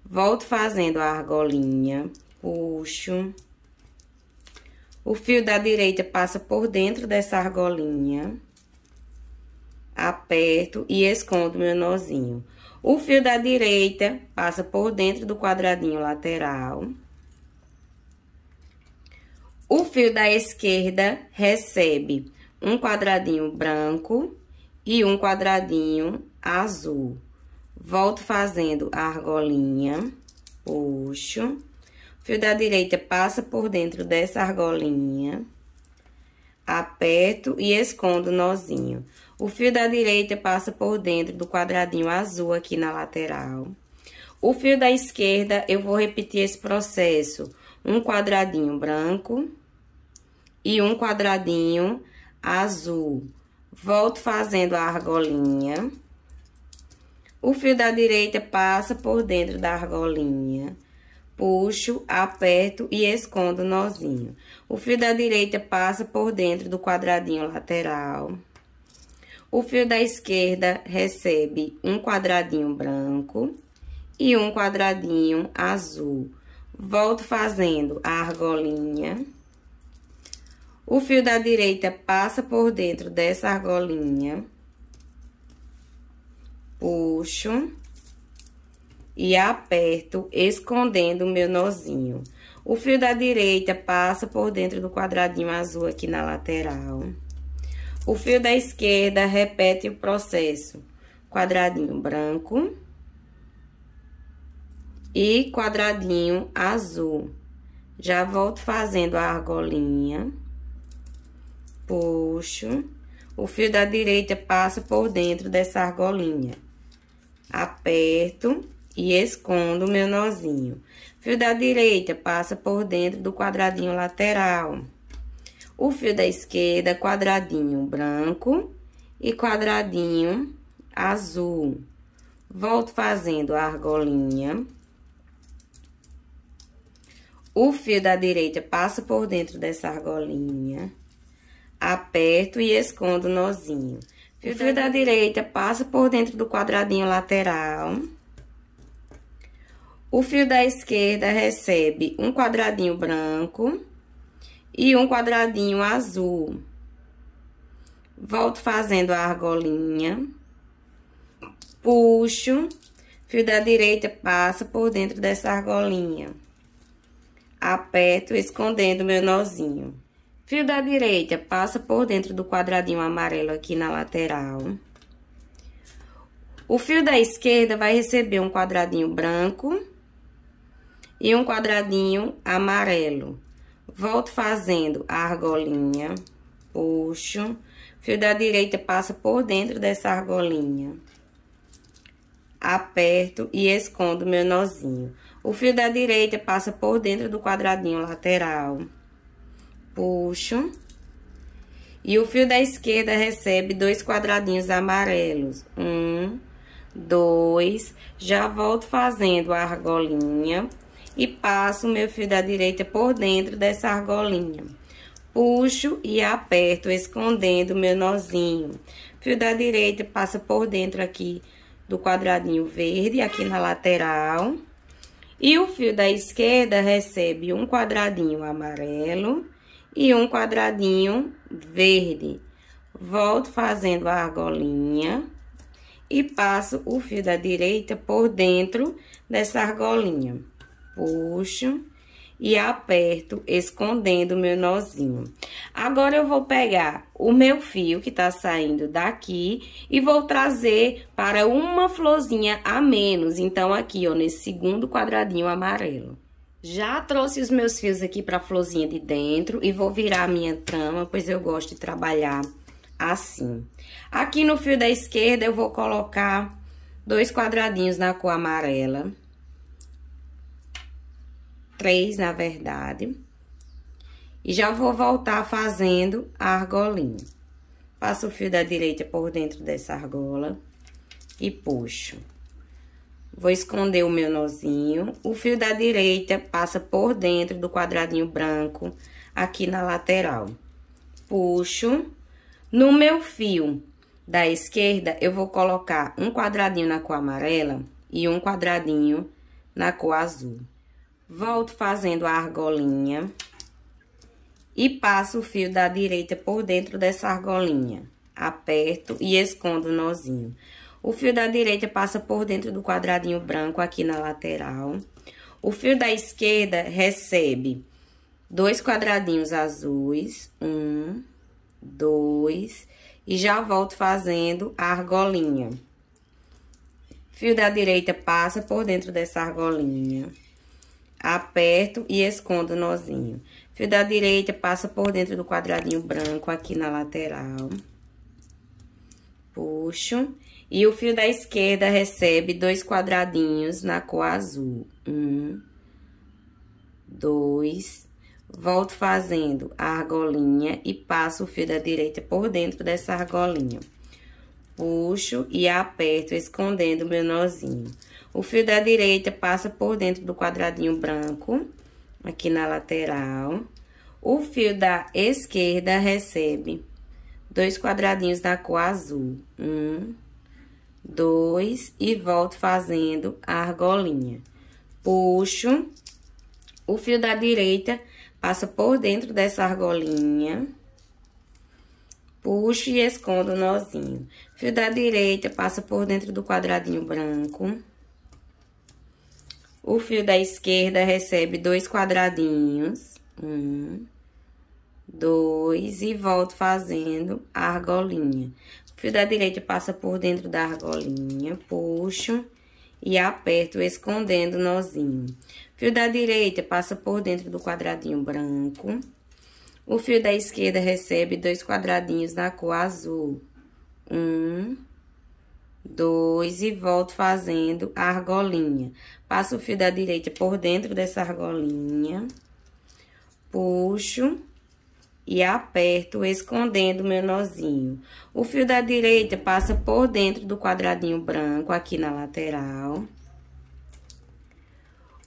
Volto fazendo a argolinha, puxo. O fio da direita passa por dentro dessa argolinha. Aperto e escondo meu nozinho. O fio da direita passa por dentro do quadradinho lateral. O fio da esquerda recebe um quadradinho branco e um quadradinho azul. volto fazendo a argolinha, puxo. O fio da direita passa por dentro dessa argolinha, aperto e escondo o nozinho. O fio da direita passa por dentro do quadradinho azul aqui na lateral. O fio da esquerda, eu vou repetir esse processo. Um quadradinho branco e um quadradinho azul. Volto fazendo a argolinha. O fio da direita passa por dentro da argolinha. Puxo, aperto e escondo o nozinho. O fio da direita passa por dentro do quadradinho lateral. O fio da esquerda recebe um quadradinho branco e um quadradinho azul. Volto fazendo a argolinha. O fio da direita passa por dentro dessa argolinha. Puxo. E aperto, escondendo o meu nozinho. O fio da direita passa por dentro do quadradinho azul aqui na lateral. O fio da esquerda repete o processo. Quadradinho branco e quadradinho azul. Já volto fazendo a argolinha. Puxo. O fio da direita passa por dentro dessa argolinha. Aperto e escondo o meu nozinho. Fio da direita passa por dentro do quadradinho lateral. O fio da esquerda, quadradinho branco e quadradinho azul. Volto fazendo a argolinha. O fio da direita passa por dentro dessa argolinha. Aperto e escondo o nozinho. O fio da direita passa por dentro do quadradinho lateral. O fio da esquerda recebe um quadradinho branco e um quadradinho azul. Volto fazendo a argolinha. Puxo. Fio da direita passa por dentro dessa argolinha aperto escondendo meu nozinho. Fio da direita passa por dentro do quadradinho amarelo aqui na lateral. O fio da esquerda vai receber um quadradinho branco e um quadradinho amarelo. Volto fazendo a argolinha, puxo. Fio da direita passa por dentro dessa argolinha. Aperto e escondo meu nozinho. O fio da direita passa por dentro do quadradinho lateral. Puxo. E o fio da esquerda recebe dois quadradinhos amarelos. Um, dois. Já volto fazendo a argolinha e passo o meu fio da direita por dentro dessa argolinha. Puxo e aperto, escondendo o meu nozinho. Fio da direita passa por dentro aqui do quadradinho verde, aqui na lateral. E o fio da esquerda recebe um quadradinho amarelo e um quadradinho verde. Volto fazendo a argolinha e passo o fio da direita por dentro dessa argolinha. Puxo e aperto, escondendo meu nozinho. Agora, eu vou pegar o meu fio que tá saindo daqui e vou trazer para uma florzinha a menos. Então, aqui, ó, nesse segundo quadradinho amarelo. Já trouxe os meus fios aqui pra florzinha de dentro e vou virar a minha trama, pois eu gosto de trabalhar assim. Aqui no fio da esquerda, eu vou colocar dois quadradinhos na cor amarela três, na verdade. E já vou voltar fazendo a argolinha. Passo o fio da direita por dentro dessa argola e puxo. Vou esconder o meu nozinho. O fio da direita passa por dentro do quadradinho branco aqui na lateral. Puxo. No meu fio da esquerda, eu vou colocar um quadradinho na cor amarela e um quadradinho na cor azul. Volto fazendo a argolinha. E passo o fio da direita por dentro dessa argolinha. Aperto e escondo o nozinho. O fio da direita passa por dentro do quadradinho branco aqui na lateral. O fio da esquerda recebe dois quadradinhos azuis. Um, dois. E já volto fazendo a argolinha. Fio da direita passa por dentro dessa argolinha. Aperto e escondo o nozinho. Fio da direita passa por dentro do quadradinho branco aqui na lateral. Puxo. E o fio da esquerda recebe dois quadradinhos na cor azul. Um, dois. Volto fazendo a argolinha e passo o fio da direita por dentro dessa argolinha puxo e aperto, escondendo o meu nozinho. O fio da direita passa por dentro do quadradinho branco, aqui na lateral. O fio da esquerda recebe dois quadradinhos da cor azul. Um, dois, e volto fazendo a argolinha. Puxo, o fio da direita passa por dentro dessa argolinha Puxo e escondo o nozinho. Fio da direita passa por dentro do quadradinho branco. O fio da esquerda recebe dois quadradinhos. Um, dois, e volto fazendo a argolinha. O fio da direita passa por dentro da argolinha, puxo e aperto, escondendo o nozinho. Fio da direita passa por dentro do quadradinho branco. O fio da esquerda recebe dois quadradinhos na cor azul. Um, dois, e volto fazendo a argolinha. Passo o fio da direita por dentro dessa argolinha. Puxo e aperto, escondendo o meu nozinho. O fio da direita passa por dentro do quadradinho branco, aqui na lateral.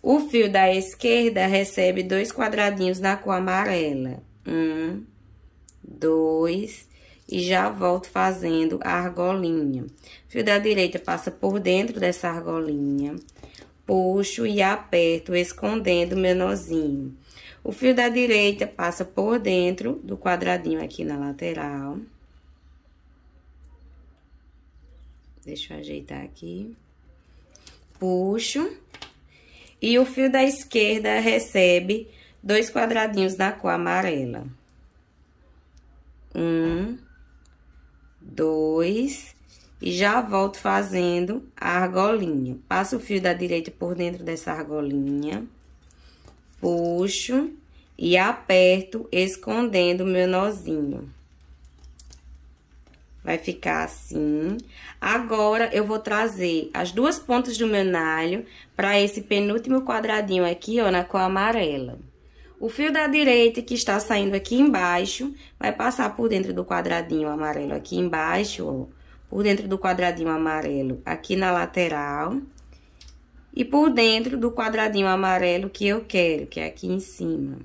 O fio da esquerda recebe dois quadradinhos na cor amarela. Um, dois, e já volto fazendo a argolinha. Fio da direita passa por dentro dessa argolinha, puxo e aperto, escondendo meu nozinho. O fio da direita passa por dentro do quadradinho aqui na lateral. Deixa eu ajeitar aqui. Puxo. E o fio da esquerda recebe dois quadradinhos da cor amarela. Um, dois, e já volto fazendo a argolinha. Passo o fio da direita por dentro dessa argolinha, puxo e aperto, escondendo o meu nozinho. Vai ficar assim. Agora, eu vou trazer as duas pontas do meu nalho para esse penúltimo quadradinho aqui, ó, na cor amarela. O fio da direita que está saindo aqui embaixo, vai passar por dentro do quadradinho amarelo aqui embaixo, ó. Por dentro do quadradinho amarelo aqui na lateral. E por dentro do quadradinho amarelo que eu quero, que é aqui em cima.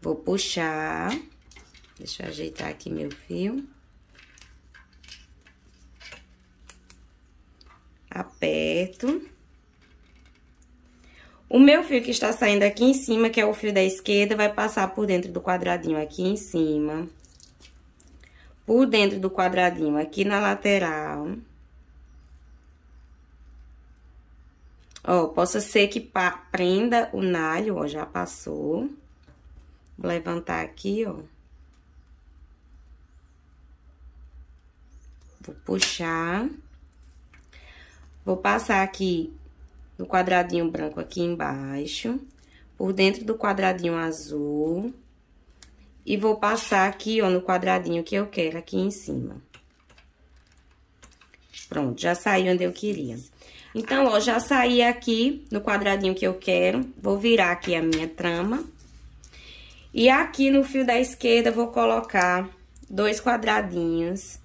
Vou puxar. Deixa eu ajeitar aqui meu fio. Aperto. O meu fio que está saindo aqui em cima, que é o fio da esquerda, vai passar por dentro do quadradinho aqui em cima. Por dentro do quadradinho aqui na lateral. Ó, possa ser que prenda o nalho, ó, já passou. Vou levantar aqui, ó. Vou puxar. Vou passar aqui no quadradinho branco aqui embaixo, por dentro do quadradinho azul. E vou passar aqui, ó, no quadradinho que eu quero aqui em cima. Pronto, já saí onde eu queria. Então, ó, já saí aqui no quadradinho que eu quero. Vou virar aqui a minha trama. E aqui no fio da esquerda, vou colocar dois quadradinhos,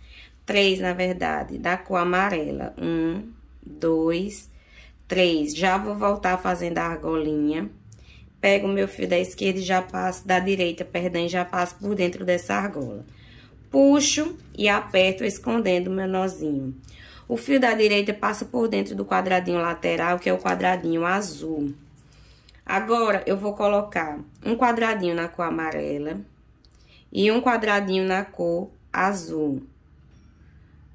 três, na verdade, da cor amarela. Um, dois, três, já vou voltar fazendo a argolinha. Pego o meu fio da esquerda e já passo, da direita, perdão, já passo por dentro dessa argola. Puxo e aperto, escondendo o meu nozinho. O fio da direita passa por dentro do quadradinho lateral, que é o quadradinho azul. Agora, eu vou colocar um quadradinho na cor amarela e um quadradinho na cor azul.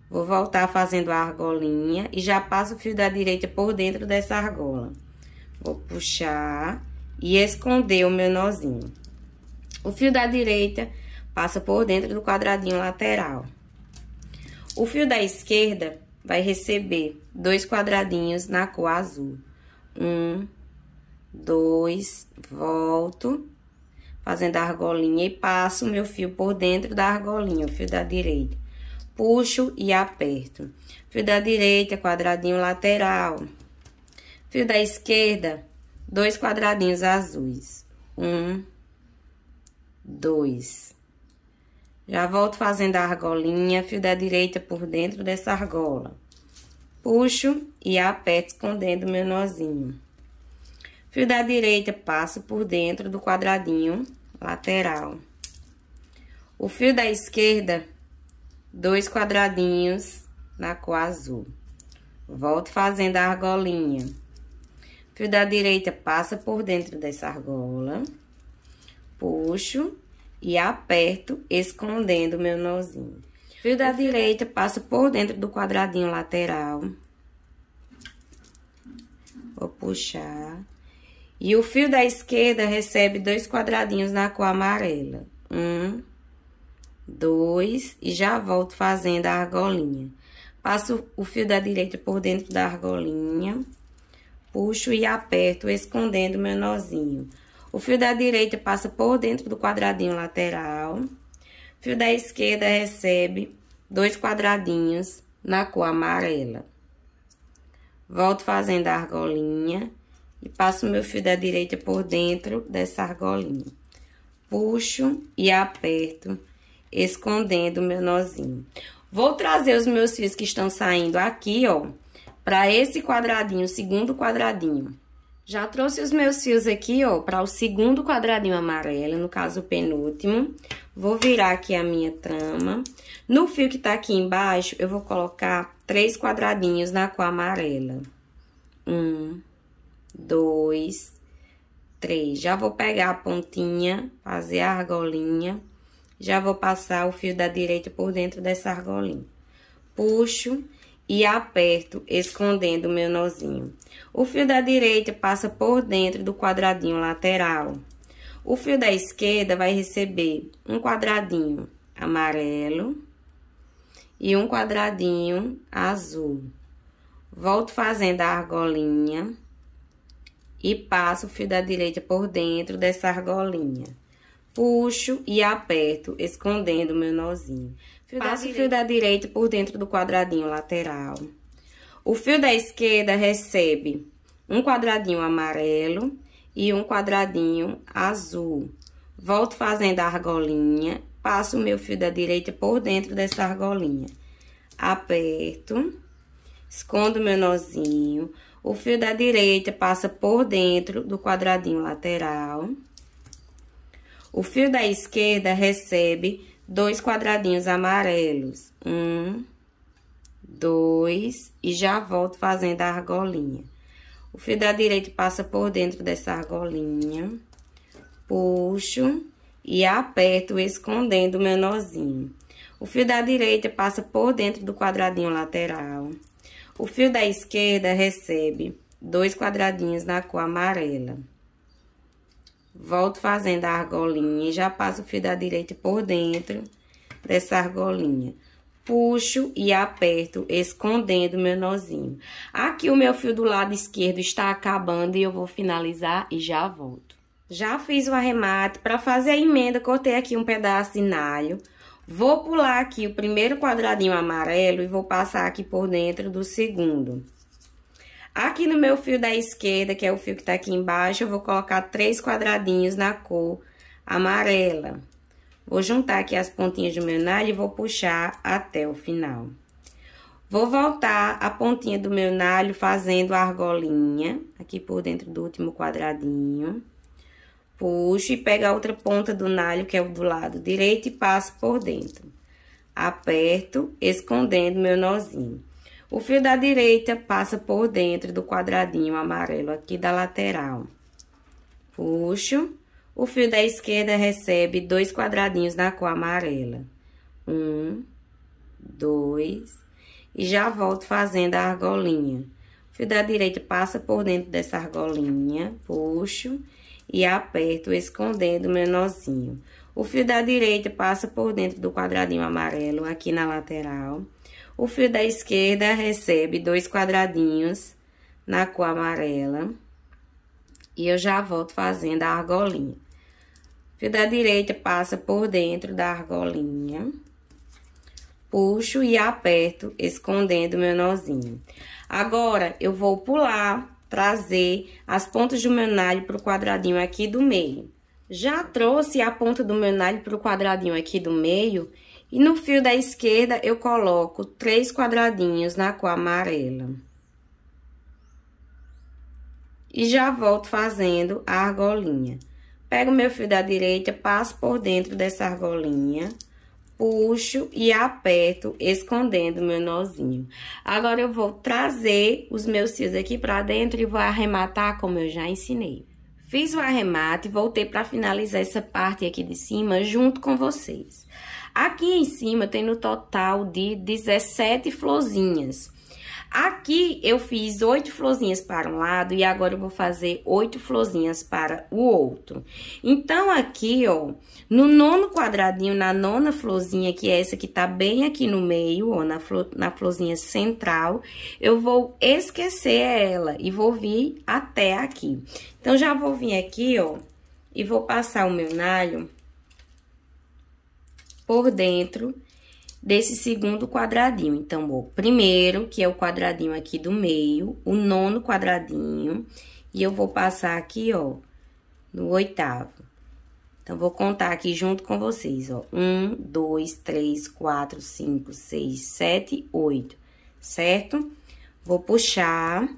Vou voltar fazendo a argolinha e já passo o fio da direita por dentro dessa argola. Vou puxar e esconder o meu nozinho. O fio da direita passa por dentro do quadradinho lateral. O fio da esquerda vai receber dois quadradinhos na cor azul. Um, dois, volto, fazendo a argolinha e passo o meu fio por dentro da argolinha, o fio da direita. Puxo e aperto. Fio da direita, quadradinho lateral. Fio da esquerda, dois quadradinhos azuis. Um, dois. Já volto fazendo a argolinha, fio da direita por dentro dessa argola. Puxo e aperto escondendo meu nozinho. Fio da direita passo por dentro do quadradinho lateral. O fio da esquerda, dois quadradinhos na cor azul. Volto fazendo a argolinha. Fio da direita passa por dentro dessa argola. Puxo e aperto, escondendo meu nozinho. Fio da direita passa por dentro do quadradinho lateral. Vou puxar. E o fio da esquerda recebe dois quadradinhos na cor amarela. Um, dois, e já volto fazendo a argolinha. Passo o fio da direita por dentro da argolinha, puxo e aperto, escondendo meu nozinho. O fio da direita passa por dentro do quadradinho lateral. Fio da esquerda recebe dois quadradinhos na cor amarela. Volto fazendo a argolinha e passo meu fio da direita por dentro dessa argolinha. Puxo e aperto, escondendo meu nozinho. Vou trazer os meus fios que estão saindo aqui, ó, para esse quadradinho, segundo quadradinho. Já trouxe os meus fios aqui, ó, para o segundo quadradinho amarelo, no caso o penúltimo. Vou virar aqui a minha trama. No fio que tá aqui embaixo, eu vou colocar três quadradinhos na cor amarela. Um, dois, três. Já vou pegar a pontinha, fazer a argolinha. Já vou passar o fio da direita por dentro dessa argolinha. Puxo e aperto, escondendo o meu nozinho. O fio da direita passa por dentro do quadradinho lateral. O fio da esquerda vai receber um quadradinho amarelo e um quadradinho azul. Volto fazendo a argolinha e passo o fio da direita por dentro dessa argolinha. Puxo e aperto, escondendo o meu nozinho. Fio Passo o fio da direita por dentro do quadradinho lateral. O fio da esquerda recebe um quadradinho amarelo e um quadradinho azul. Volto fazendo a argolinha, passo o meu fio da direita por dentro dessa argolinha. Aperto, escondo meu nozinho. O fio da direita passa por dentro do quadradinho lateral. O fio da esquerda recebe dois quadradinhos amarelos. Um, dois, e já volto fazendo a argolinha. O fio da direita passa por dentro dessa argolinha, puxo e aperto, escondendo o meu nozinho. O fio da direita passa por dentro do quadradinho lateral. O fio da esquerda recebe dois quadradinhos na cor amarela. Volto fazendo a argolinha e já passo o fio da direita por dentro dessa argolinha. Puxo e aperto, escondendo meu nozinho. Aqui o meu fio do lado esquerdo está acabando e eu vou finalizar e já volto. Já fiz o arremate. Para fazer a emenda, cortei aqui um pedaço de nalho. Vou pular aqui o primeiro quadradinho amarelo e vou passar aqui por dentro do segundo. Aqui no meu fio da esquerda, que é o fio que tá aqui embaixo, eu vou colocar três quadradinhos na cor amarela. Vou juntar aqui as pontinhas do meu nalho e vou puxar até o final. Vou voltar a pontinha do meu nalho fazendo a argolinha, aqui por dentro do último quadradinho. Puxo e pego a outra ponta do nalho, que é o do lado direito, e passo por dentro. Aperto, escondendo meu nozinho. O fio da direita passa por dentro do quadradinho amarelo aqui da lateral. Puxo. O fio da esquerda recebe dois quadradinhos na cor amarela. Um, dois, e já volto fazendo a argolinha. O fio da direita passa por dentro dessa argolinha, puxo e aperto, escondendo meu nozinho. O fio da direita passa por dentro do quadradinho amarelo aqui na lateral. O fio da esquerda recebe dois quadradinhos na cor amarela. E eu já volto fazendo a argolinha. O fio da direita passa por dentro da argolinha. Puxo e aperto, escondendo meu nozinho. Agora, eu vou pular, trazer as pontas do meu nalho pro quadradinho aqui do meio. Já trouxe a ponta do meu nalho pro quadradinho aqui do meio e no fio da esquerda, eu coloco três quadradinhos na cor amarela. E já volto fazendo a argolinha. Pego meu fio da direita, passo por dentro dessa argolinha, puxo e aperto, escondendo meu nozinho. Agora, eu vou trazer os meus fios aqui pra dentro e vou arrematar como eu já ensinei. Fiz o arremate e voltei para finalizar essa parte aqui de cima junto com vocês. Aqui em cima tem no total de 17 florzinhas. Aqui eu fiz oito florzinhas para um lado e agora eu vou fazer oito florzinhas para o outro. Então, aqui, ó, no nono quadradinho, na nona florzinha, que é essa que tá bem aqui no meio, ó, na, flor, na florzinha central, eu vou esquecer ela e vou vir até aqui. Então, já vou vir aqui, ó, e vou passar o meu nalho por dentro desse segundo quadradinho. Então, o primeiro, que é o quadradinho aqui do meio, o nono quadradinho, e eu vou passar aqui, ó, no oitavo. Então, vou contar aqui junto com vocês, ó. Um, dois, três, quatro, cinco, seis, sete, oito, certo? Vou puxar.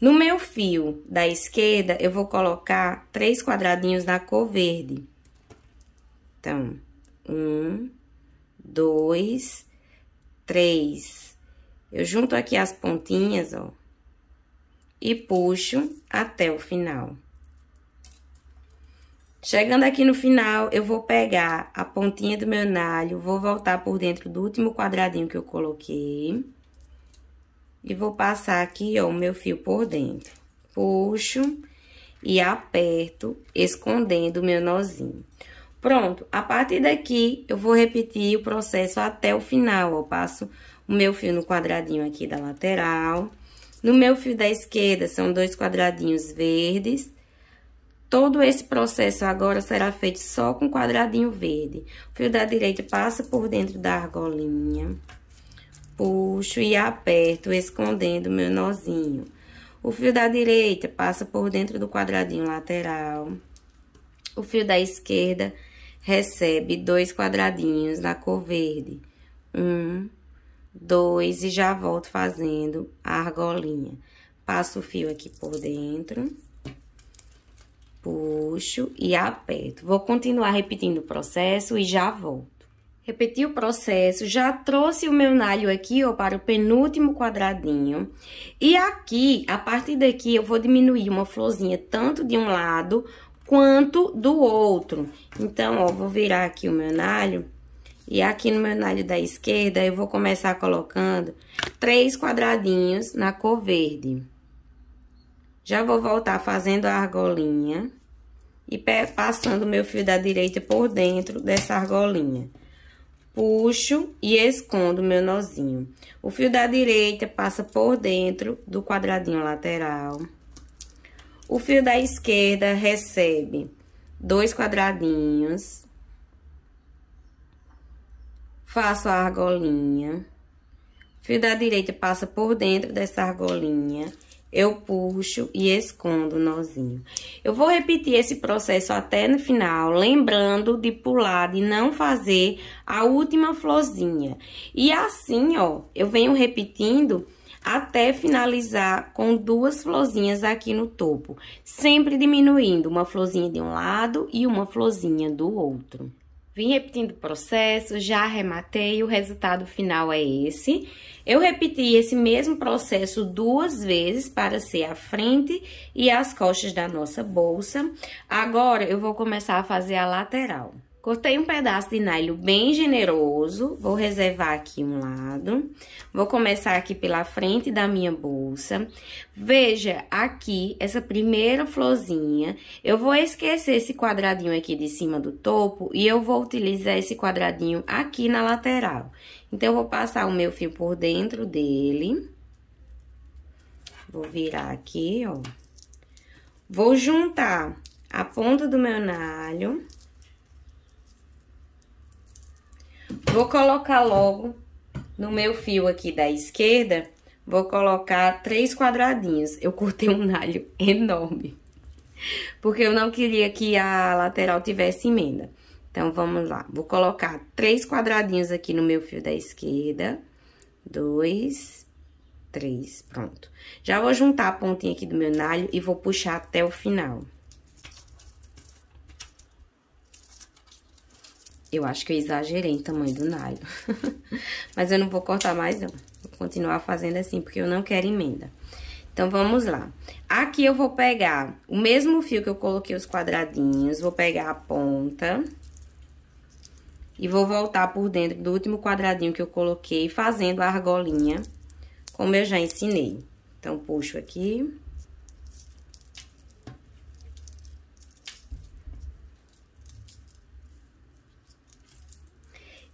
No meu fio da esquerda, eu vou colocar três quadradinhos na cor verde. Então, um, dois, três. Eu junto aqui as pontinhas, ó, e puxo até o final. Chegando aqui no final, eu vou pegar a pontinha do meu nalho, vou voltar por dentro do último quadradinho que eu coloquei. E vou passar aqui, ó, o meu fio por dentro. Puxo e aperto, escondendo o meu nozinho. Pronto, a partir daqui, eu vou repetir o processo até o final. Eu passo o meu fio no quadradinho aqui da lateral. No meu fio da esquerda, são dois quadradinhos verdes. Todo esse processo agora será feito só com quadradinho verde. O fio da direita passa por dentro da argolinha. Puxo e aperto, escondendo o meu nozinho. O fio da direita passa por dentro do quadradinho lateral. O fio da esquerda recebe dois quadradinhos na cor verde. Um, dois, e já volto fazendo a argolinha. Passo o fio aqui por dentro. Puxo e aperto. Vou continuar repetindo o processo e já volto. Repeti o processo, já trouxe o meu nalho aqui, ó, para o penúltimo quadradinho. E aqui, a partir daqui, eu vou diminuir uma florzinha tanto de um lado quanto do outro. Então, ó, vou virar aqui o meu nalho. E aqui no meu nalho da esquerda, eu vou começar colocando três quadradinhos na cor verde. Já vou voltar fazendo a argolinha e passando o meu fio da direita por dentro dessa argolinha. Puxo e escondo meu nozinho. O fio da direita passa por dentro do quadradinho lateral. O fio da esquerda recebe dois quadradinhos. Faço a argolinha. Fio da direita passa por dentro dessa argolinha. Eu puxo e escondo o nozinho. Eu vou repetir esse processo até no final, lembrando de pular, de não fazer a última florzinha. E assim, ó, eu venho repetindo até finalizar com duas florzinhas aqui no topo, sempre diminuindo uma florzinha de um lado e uma florzinha do outro. Vim repetindo o processo, já arrematei, o resultado final é esse. Eu repeti esse mesmo processo duas vezes para ser a frente e as costas da nossa bolsa. Agora, eu vou começar a fazer a lateral. Cortei um pedaço de nylon bem generoso, vou reservar aqui um lado. Vou começar aqui pela frente da minha bolsa. Veja aqui, essa primeira florzinha, eu vou esquecer esse quadradinho aqui de cima do topo e eu vou utilizar esse quadradinho aqui na lateral. Então, eu vou passar o meu fio por dentro dele. Vou virar aqui, ó. Vou juntar a ponta do meu nalho Vou colocar logo no meu fio aqui da esquerda, vou colocar três quadradinhos. Eu cortei um nalho enorme, porque eu não queria que a lateral tivesse emenda. Então, vamos lá. Vou colocar três quadradinhos aqui no meu fio da esquerda. Dois, três, pronto. Já vou juntar a pontinha aqui do meu nalho e vou puxar até o final. Eu acho que eu exagerei em tamanho do nalho. (laughs) Mas eu não vou cortar mais, não. Vou continuar fazendo assim, porque eu não quero emenda. Então, vamos lá. Aqui eu vou pegar o mesmo fio que eu coloquei os quadradinhos, vou pegar a ponta... E vou voltar por dentro do último quadradinho que eu coloquei, fazendo a argolinha, como eu já ensinei. Então, puxo aqui...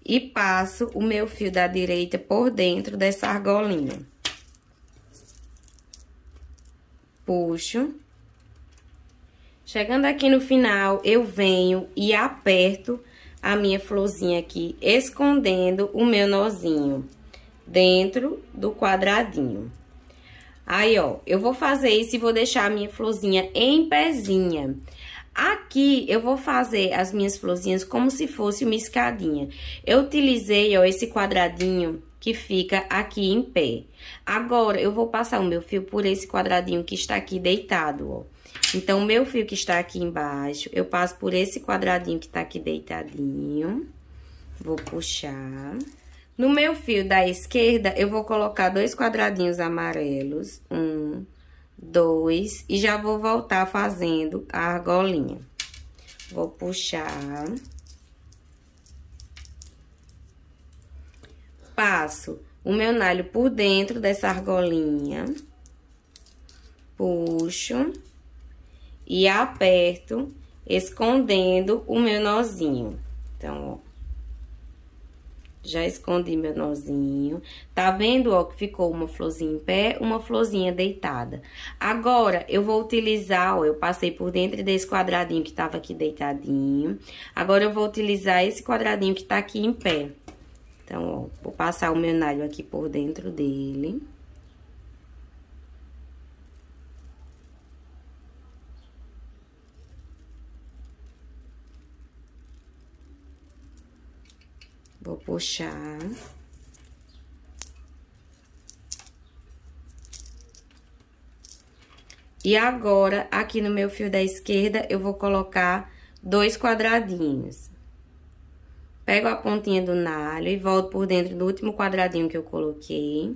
e passo o meu fio da direita por dentro dessa argolinha. Puxo. Chegando aqui no final, eu venho e aperto a minha florzinha aqui, escondendo o meu nozinho dentro do quadradinho. Aí, ó, eu vou fazer isso e vou deixar a minha florzinha em pezinha. Aqui, eu vou fazer as minhas florzinhas como se fosse uma escadinha. Eu utilizei, ó, esse quadradinho que fica aqui em pé. Agora, eu vou passar o meu fio por esse quadradinho que está aqui deitado, ó. Então, o meu fio que está aqui embaixo, eu passo por esse quadradinho que está aqui deitadinho. Vou puxar. No meu fio da esquerda, eu vou colocar dois quadradinhos amarelos. Um, dois, e já vou voltar fazendo a argolinha. Vou puxar. Passo o meu nalho por dentro dessa argolinha. Puxo. E aperto, escondendo o meu nozinho. Então, ó. Já escondi meu nozinho. Tá vendo, ó, que ficou uma florzinha em pé, uma florzinha deitada. Agora, eu vou utilizar, ó, eu passei por dentro desse quadradinho que tava aqui deitadinho. Agora, eu vou utilizar esse quadradinho que tá aqui em pé. Então, ó, vou passar o meu nalho aqui por dentro dele. Vou puxar. E agora, aqui no meu fio da esquerda, eu vou colocar dois quadradinhos. Pego a pontinha do nalho e volto por dentro do último quadradinho que eu coloquei.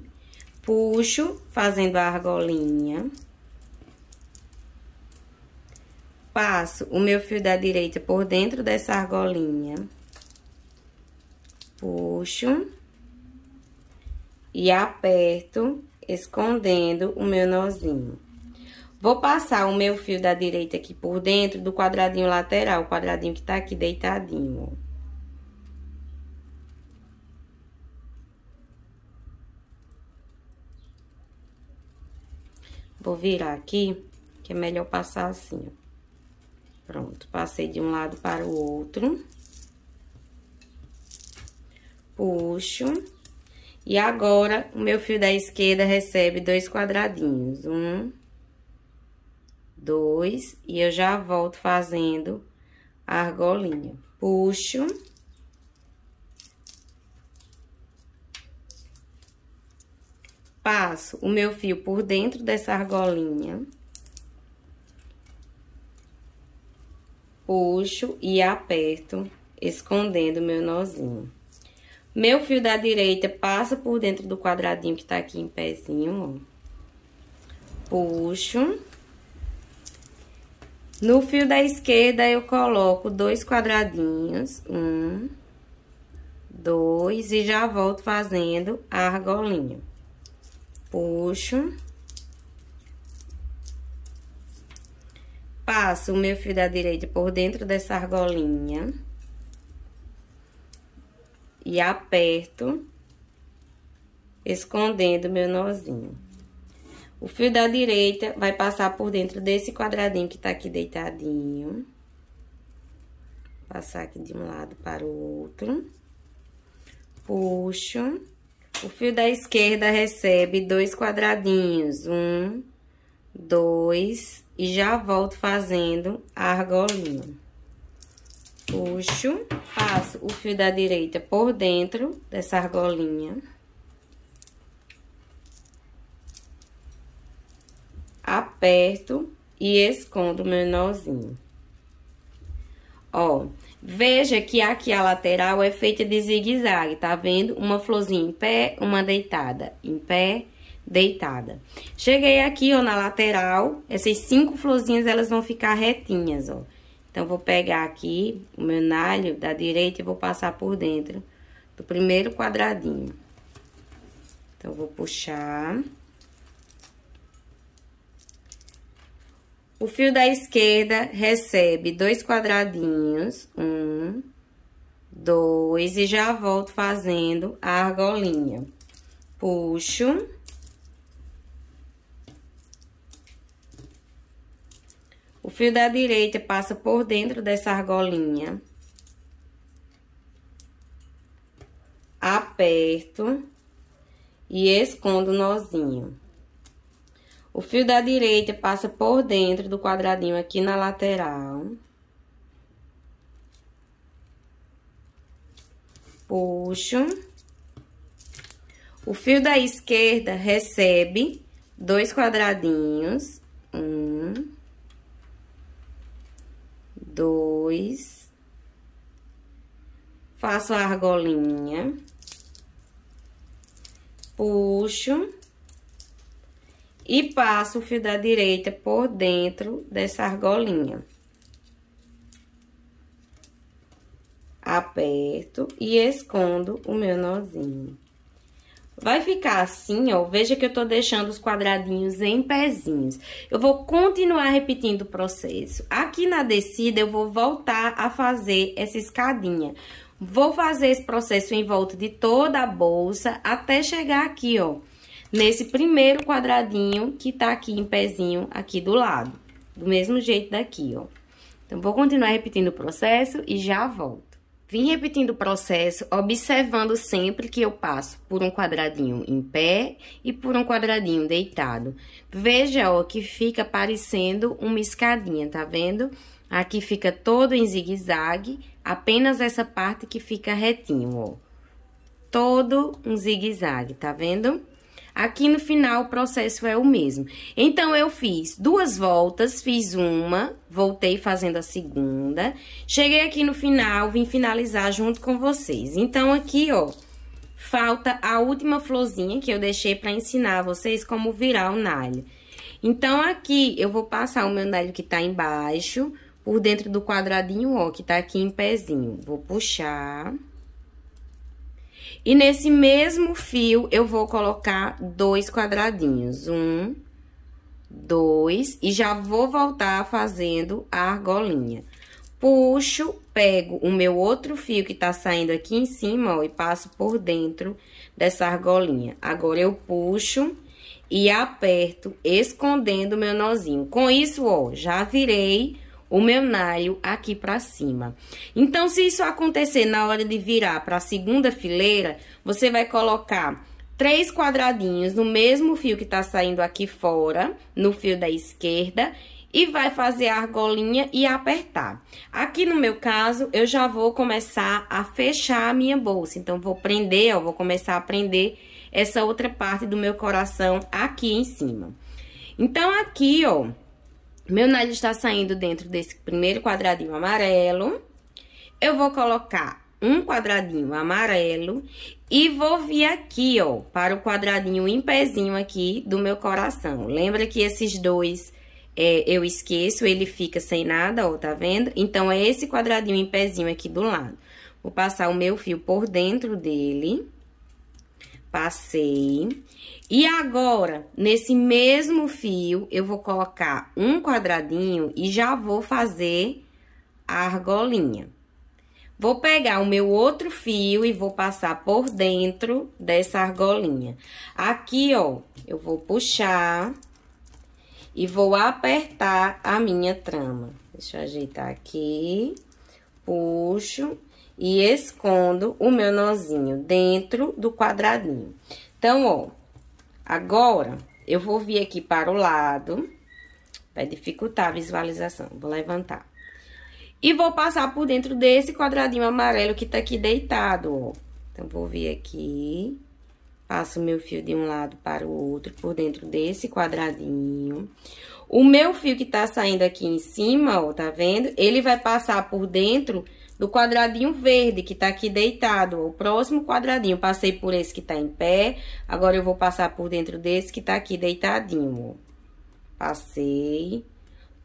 Puxo, fazendo a argolinha. Passo o meu fio da direita por dentro dessa argolinha puxo e aperto, escondendo o meu nozinho. Vou passar o meu fio da direita aqui por dentro do quadradinho lateral, o quadradinho que tá aqui deitadinho, ó. Vou virar aqui, que é melhor passar assim, ó. Pronto, passei de um lado para o outro puxo. E agora, o meu fio da esquerda recebe dois quadradinhos. Um, dois, e eu já volto fazendo a argolinha. Puxo. Passo o meu fio por dentro dessa argolinha. Puxo e aperto, escondendo o meu nozinho. Meu fio da direita passa por dentro do quadradinho que tá aqui em pezinho, ó. Puxo. No fio da esquerda, eu coloco dois quadradinhos. Um, dois, e já volto fazendo a argolinha. Puxo. Passo o meu fio da direita por dentro dessa argolinha. E aperto, escondendo meu nozinho. O fio da direita vai passar por dentro desse quadradinho que tá aqui deitadinho. Passar aqui de um lado para o outro. Puxo. O fio da esquerda recebe dois quadradinhos. Um, dois. E já volto fazendo a argolinha. Puxo, passo o fio da direita por dentro dessa argolinha. aperto e escondo meu nozinho. Ó, veja que aqui a lateral é feita de zigue-zague, tá vendo? Uma florzinha em pé, uma deitada, em pé, deitada. Cheguei aqui, ó, na lateral, essas cinco florzinhas, elas vão ficar retinhas, ó. Então, vou pegar aqui o meu nalho da direita e vou passar por dentro do primeiro quadradinho. Então, vou puxar... O fio da esquerda recebe dois quadradinhos, um, dois, e já volto fazendo a argolinha. Puxo. O fio da direita passa por dentro dessa argolinha. Aperto e escondo o nozinho. O fio da direita passa por dentro do quadradinho aqui na lateral. Puxo. O fio da esquerda recebe dois quadradinhos. Um. Dois. Faço a argolinha. Puxo e passo o fio da direita por dentro dessa argolinha. Aperto e escondo o meu nozinho. Vai ficar assim, ó, veja que eu tô deixando os quadradinhos em pezinhos. Eu vou continuar repetindo o processo. Aqui na descida, eu vou voltar a fazer essa escadinha. Vou fazer esse processo em volta de toda a bolsa até chegar aqui, ó nesse primeiro quadradinho que tá aqui em pezinho aqui do lado. Do mesmo jeito daqui, ó. Então, vou continuar repetindo o processo e já volto. Vim repetindo o processo, observando sempre que eu passo por um quadradinho em pé e por um quadradinho deitado. Veja, ó, que fica parecendo uma escadinha, tá vendo? Aqui fica todo em zigue-zague, apenas essa parte que fica retinho, ó. Todo um zigue-zague, tá vendo? Aqui no final o processo é o mesmo. Então, eu fiz duas voltas, fiz uma, voltei fazendo a segunda. Cheguei aqui no final, vim finalizar junto com vocês. Então, aqui, ó, falta a última florzinha que eu deixei pra ensinar vocês como virar o nalho. Então, aqui, eu vou passar o meu nalho que tá embaixo, por dentro do quadradinho, ó, que tá aqui em pezinho. Vou puxar... E nesse mesmo fio, eu vou colocar dois quadradinhos. Um, dois, e já vou voltar fazendo a argolinha. Puxo, pego o meu outro fio que tá saindo aqui em cima, ó, e passo por dentro dessa argolinha. Agora, eu puxo e aperto, escondendo o meu nozinho. Com isso, ó, já virei o meu nalho aqui pra cima. Então, se isso acontecer na hora de virar pra segunda fileira, você vai colocar três quadradinhos no mesmo fio que tá saindo aqui fora, no fio da esquerda, e vai fazer a argolinha e apertar. Aqui no meu caso, eu já vou começar a fechar a minha bolsa. Então, vou prender, ó, vou começar a prender essa outra parte do meu coração aqui em cima. Então, aqui, ó, meu nalho está saindo dentro desse primeiro quadradinho amarelo. Eu vou colocar um quadradinho amarelo e vou vir aqui, ó, para o quadradinho em pezinho aqui do meu coração. Lembra que esses dois é, eu esqueço, ele fica sem nada, ó, tá vendo? Então, é esse quadradinho em pezinho aqui do lado. Vou passar o meu fio por dentro dele. Passei. E agora, nesse mesmo fio, eu vou colocar um quadradinho e já vou fazer a argolinha. Vou pegar o meu outro fio e vou passar por dentro dessa argolinha. Aqui, ó, eu vou puxar e vou apertar a minha trama. Deixa eu ajeitar aqui, puxo e escondo o meu nozinho dentro do quadradinho. Então, ó, agora eu vou vir aqui para o lado, vai dificultar a visualização, vou levantar. E vou passar por dentro desse quadradinho amarelo que tá aqui deitado, ó. Então, vou vir aqui, passo meu fio de um lado para o outro, por dentro desse quadradinho. O meu fio que tá saindo aqui em cima, ó, tá vendo? Ele vai passar por dentro do quadradinho verde que tá aqui deitado. O próximo quadradinho, passei por esse que tá em pé, agora eu vou passar por dentro desse que tá aqui deitadinho. Passei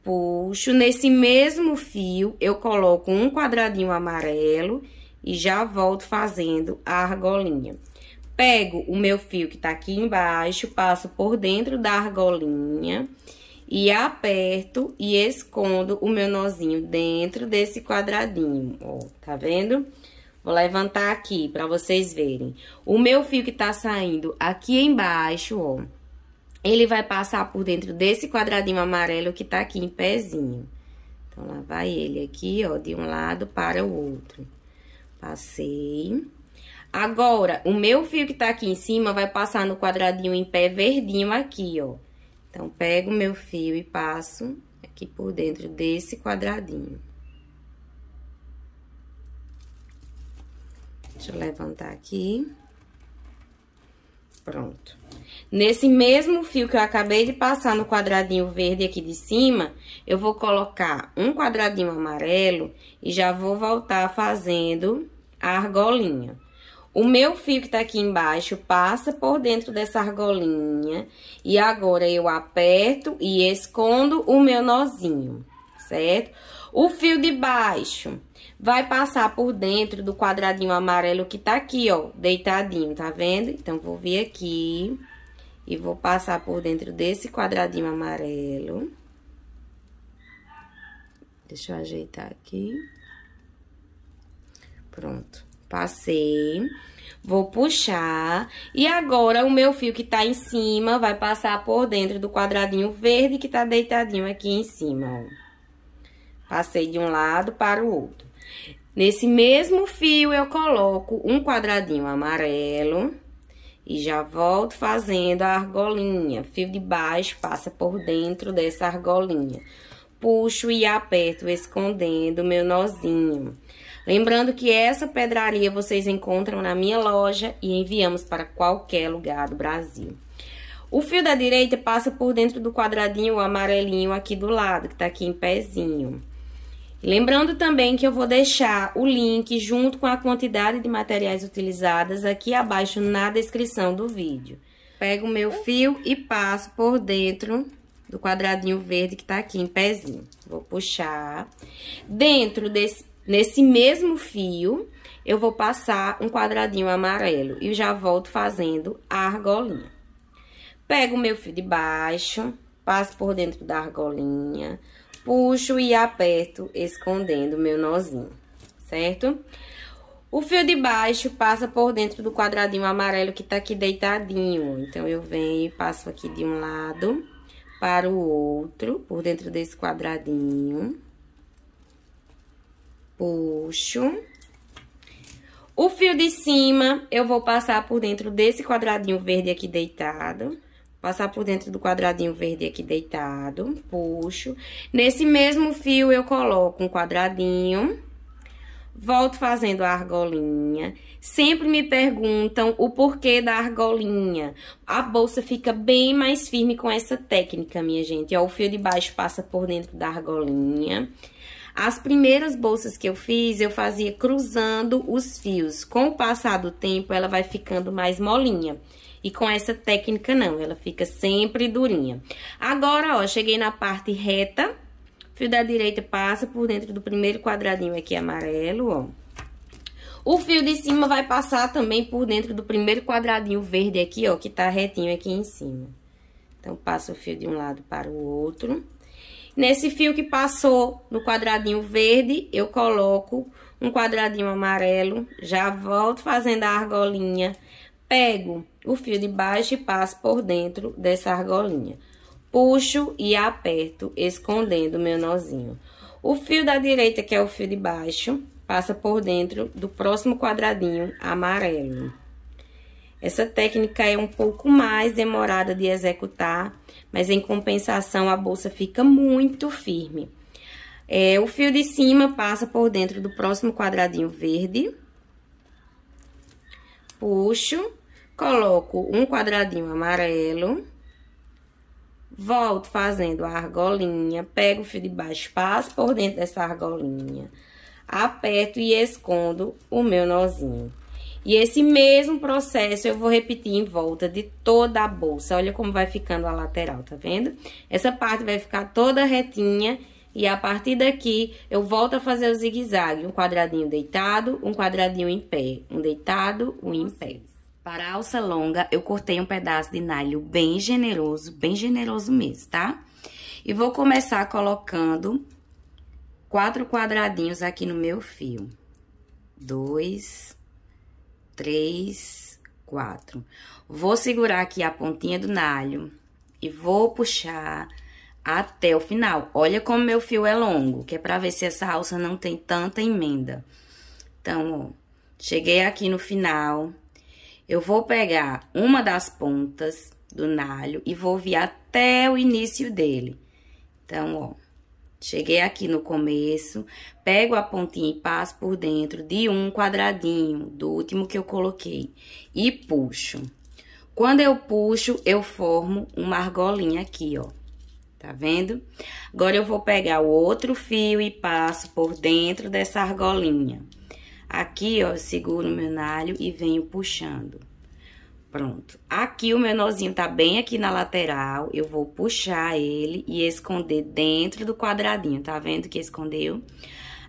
puxo, nesse mesmo fio, eu coloco um quadradinho amarelo e já volto fazendo a argolinha. Pego o meu fio que tá aqui embaixo, passo por dentro da argolinha e aperto e escondo o meu nozinho dentro desse quadradinho, ó, tá vendo? Vou levantar aqui pra vocês verem. O meu fio que tá saindo aqui embaixo, ó, ele vai passar por dentro desse quadradinho amarelo que tá aqui em pezinho. Então, lá vai ele aqui, ó, de um lado para o outro. Passei. Agora, o meu fio que tá aqui em cima vai passar no quadradinho em pé verdinho aqui, ó. Então, pego o meu fio e passo aqui por dentro desse quadradinho. Deixa eu levantar aqui. Pronto. Nesse mesmo fio que eu acabei de passar no quadradinho verde aqui de cima, eu vou colocar um quadradinho amarelo e já vou voltar fazendo a argolinha. O meu fio que tá aqui embaixo passa por dentro dessa argolinha e agora eu aperto e escondo o meu nozinho, certo? O fio de baixo vai passar por dentro do quadradinho amarelo que tá aqui, ó, deitadinho, tá vendo? Então, vou vir aqui e vou passar por dentro desse quadradinho amarelo. Deixa eu ajeitar aqui. Pronto, passei. Vou puxar. E agora, o meu fio que tá em cima vai passar por dentro do quadradinho verde que tá deitadinho aqui em cima, ó. Passei de um lado para o outro. Nesse mesmo fio, eu coloco um quadradinho amarelo e já volto fazendo a argolinha. Fio de baixo passa por dentro dessa argolinha. Puxo e aperto, escondendo o meu nozinho. Lembrando que essa pedraria vocês encontram na minha loja e enviamos para qualquer lugar do Brasil. O fio da direita passa por dentro do quadradinho amarelinho aqui do lado, que tá aqui em pezinho. Lembrando também que eu vou deixar o link junto com a quantidade de materiais utilizadas aqui abaixo na descrição do vídeo. Pego o meu fio e passo por dentro do quadradinho verde que tá aqui em pezinho. Vou puxar. Dentro desse, nesse mesmo fio, eu vou passar um quadradinho amarelo e já volto fazendo a argolinha. Pego o meu fio de baixo, passo por dentro da argolinha, puxo e aperto, escondendo meu nozinho, certo? O fio de baixo passa por dentro do quadradinho amarelo que tá aqui deitadinho. Então, eu venho e passo aqui de um lado para o outro, por dentro desse quadradinho. Puxo. O fio de cima, eu vou passar por dentro desse quadradinho verde aqui deitado. Passar por dentro do quadradinho verde aqui deitado, puxo. Nesse mesmo fio, eu coloco um quadradinho, volto fazendo a argolinha. Sempre me perguntam o porquê da argolinha. A bolsa fica bem mais firme com essa técnica, minha gente. Ó, o fio de baixo passa por dentro da argolinha. As primeiras bolsas que eu fiz, eu fazia cruzando os fios. Com o passar do tempo, ela vai ficando mais molinha. E com essa técnica não, ela fica sempre durinha. Agora, ó, cheguei na parte reta, fio da direita passa por dentro do primeiro quadradinho aqui amarelo, ó. O fio de cima vai passar também por dentro do primeiro quadradinho verde aqui, ó, que tá retinho aqui em cima. Então, passo o fio de um lado para o outro. Nesse fio que passou no quadradinho verde, eu coloco um quadradinho amarelo, já volto fazendo a argolinha, pego o fio de baixo e passo por dentro dessa argolinha. Puxo e aperto, escondendo o meu nozinho. O fio da direita, que é o fio de baixo, passa por dentro do próximo quadradinho amarelo. Essa técnica é um pouco mais demorada de executar, mas em compensação a bolsa fica muito firme. É, o fio de cima passa por dentro do próximo quadradinho verde. Puxo, coloco um quadradinho amarelo. Volto fazendo a argolinha, pego o fio de baixo, passo por dentro dessa argolinha aperto e escondo o meu nozinho. E esse mesmo processo eu vou repetir em volta de toda a bolsa. Olha como vai ficando a lateral, tá vendo? Essa parte vai ficar toda retinha e a partir daqui eu volto a fazer o zigue-zague. Um quadradinho deitado, um quadradinho em pé. Um deitado, um em pé. Para a alça longa, eu cortei um pedaço de nalho bem generoso, bem generoso mesmo, tá? E vou começar colocando quatro quadradinhos aqui no meu fio. Dois, três, quatro. Vou segurar aqui a pontinha do nalho e vou puxar até o final. Olha como meu fio é longo, que é pra ver se essa alça não tem tanta emenda. Então, ó, cheguei aqui no final. Eu vou pegar uma das pontas do nalho e vou vir até o início dele. Então, ó, Cheguei aqui no começo, pego a pontinha e passo por dentro de um quadradinho, do último que eu coloquei, e puxo. Quando eu puxo, eu formo uma argolinha aqui, ó. Tá vendo? Agora, eu vou pegar o outro fio e passo por dentro dessa argolinha. Aqui, ó, eu seguro meu nalho e venho puxando. Pronto. Aqui o meu nozinho tá bem aqui na lateral, eu vou puxar ele e esconder dentro do quadradinho, tá vendo que escondeu?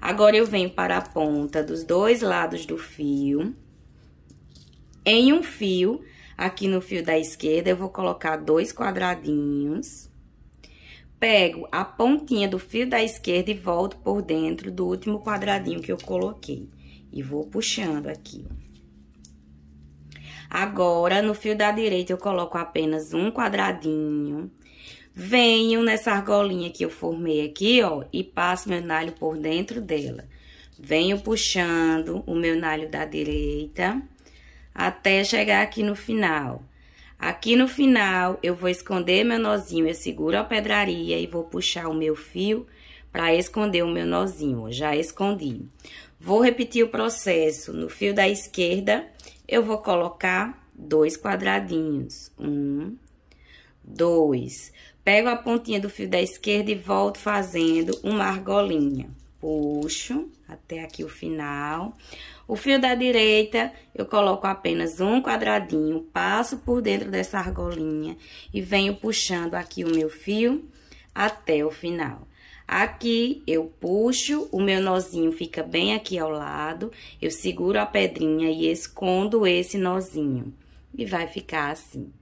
Agora, eu venho para a ponta dos dois lados do fio. Em um fio, aqui no fio da esquerda, eu vou colocar dois quadradinhos. Pego a pontinha do fio da esquerda e volto por dentro do último quadradinho que eu coloquei. E vou puxando aqui, ó. Agora, no fio da direita, eu coloco apenas um quadradinho. Venho nessa argolinha que eu formei aqui, ó, e passo meu nalho por dentro dela. Venho puxando o meu nalho da direita até chegar aqui no final. Aqui no final, eu vou esconder meu nozinho, eu seguro a pedraria e vou puxar o meu fio para esconder o meu nozinho, já escondi. Vou repetir o processo no fio da esquerda eu vou colocar dois quadradinhos. Um, dois. Pego a pontinha do fio da esquerda e volto fazendo uma argolinha. Puxo até aqui o final. O fio da direita, eu coloco apenas um quadradinho, passo por dentro dessa argolinha e venho puxando aqui o meu fio até o final. Aqui, eu puxo, o meu nozinho fica bem aqui ao lado, eu seguro a pedrinha e escondo esse nozinho. E vai ficar assim.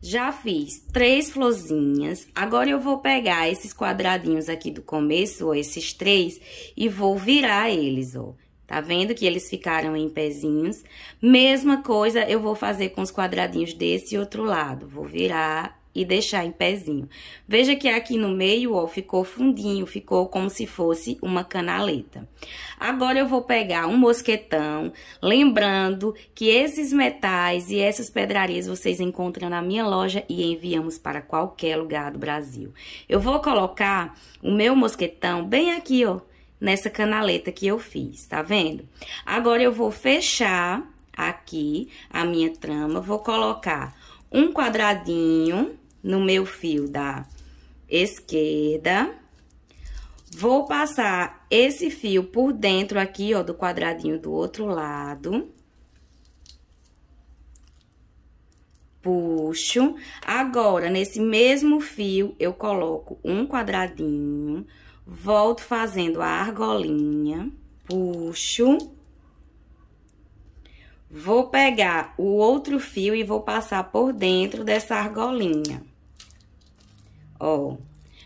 Já fiz três florzinhas, agora eu vou pegar esses quadradinhos aqui do começo, ó, esses três, e vou virar eles, ó. Tá vendo que eles ficaram em pezinhos? Mesma coisa eu vou fazer com os quadradinhos desse outro lado. Vou virar e deixar em pezinho. Veja que aqui no meio, ó, ficou fundinho, ficou como se fosse uma canaleta. Agora, eu vou pegar um mosquetão, lembrando que esses metais e essas pedrarias vocês encontram na minha loja e enviamos para qualquer lugar do Brasil. Eu vou colocar o meu mosquetão bem aqui, ó, nessa canaleta que eu fiz, tá vendo? Agora, eu vou fechar aqui a minha trama, vou colocar um quadradinho no meu fio da esquerda. Vou passar esse fio por dentro aqui, ó, do quadradinho do outro lado. puxo. Agora, nesse mesmo fio, eu coloco um quadradinho, volto fazendo a argolinha, puxo. Vou pegar o outro fio e vou passar por dentro dessa argolinha. Ó,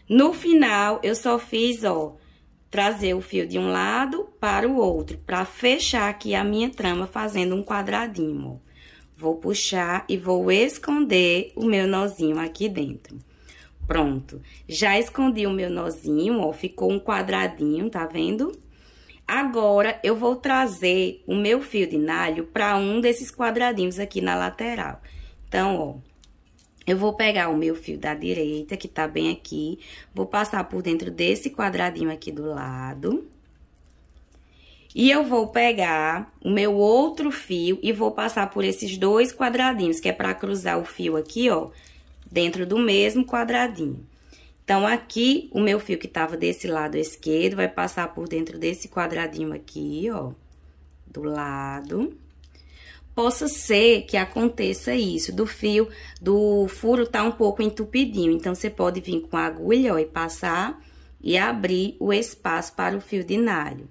no final, eu só fiz, ó, trazer o fio de um lado para o outro, para fechar aqui a minha trama fazendo um quadradinho, ó. Vou puxar e vou esconder o meu nozinho aqui dentro. Pronto. Já escondi o meu nozinho, ó, ficou um quadradinho, tá vendo? Agora, eu vou trazer o meu fio de nalho para um desses quadradinhos aqui na lateral. Então, ó, eu vou pegar o meu fio da direita, que tá bem aqui, vou passar por dentro desse quadradinho aqui do lado. E eu vou pegar o meu outro fio e vou passar por esses dois quadradinhos, que é pra cruzar o fio aqui, ó, dentro do mesmo quadradinho. Então, aqui, o meu fio que tava desse lado esquerdo vai passar por dentro desse quadradinho aqui, ó, do lado. Possa ser que aconteça isso, do fio, do furo tá um pouco entupidinho. Então, você pode vir com a agulha, ó, e passar e abrir o espaço para o fio de nalho.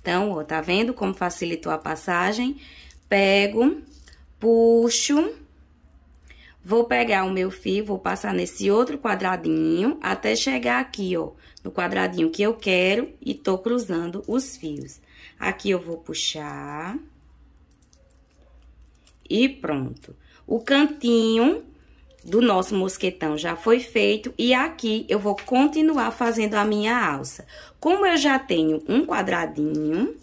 Então, ó, tá vendo como facilitou a passagem? Pego, puxo, vou pegar o meu fio, vou passar nesse outro quadradinho, até chegar aqui, ó, no quadradinho que eu quero e tô cruzando os fios. Aqui eu vou puxar. E pronto. O cantinho do nosso mosquetão já foi feito e aqui eu vou continuar fazendo a minha alça. Como eu já tenho um quadradinho,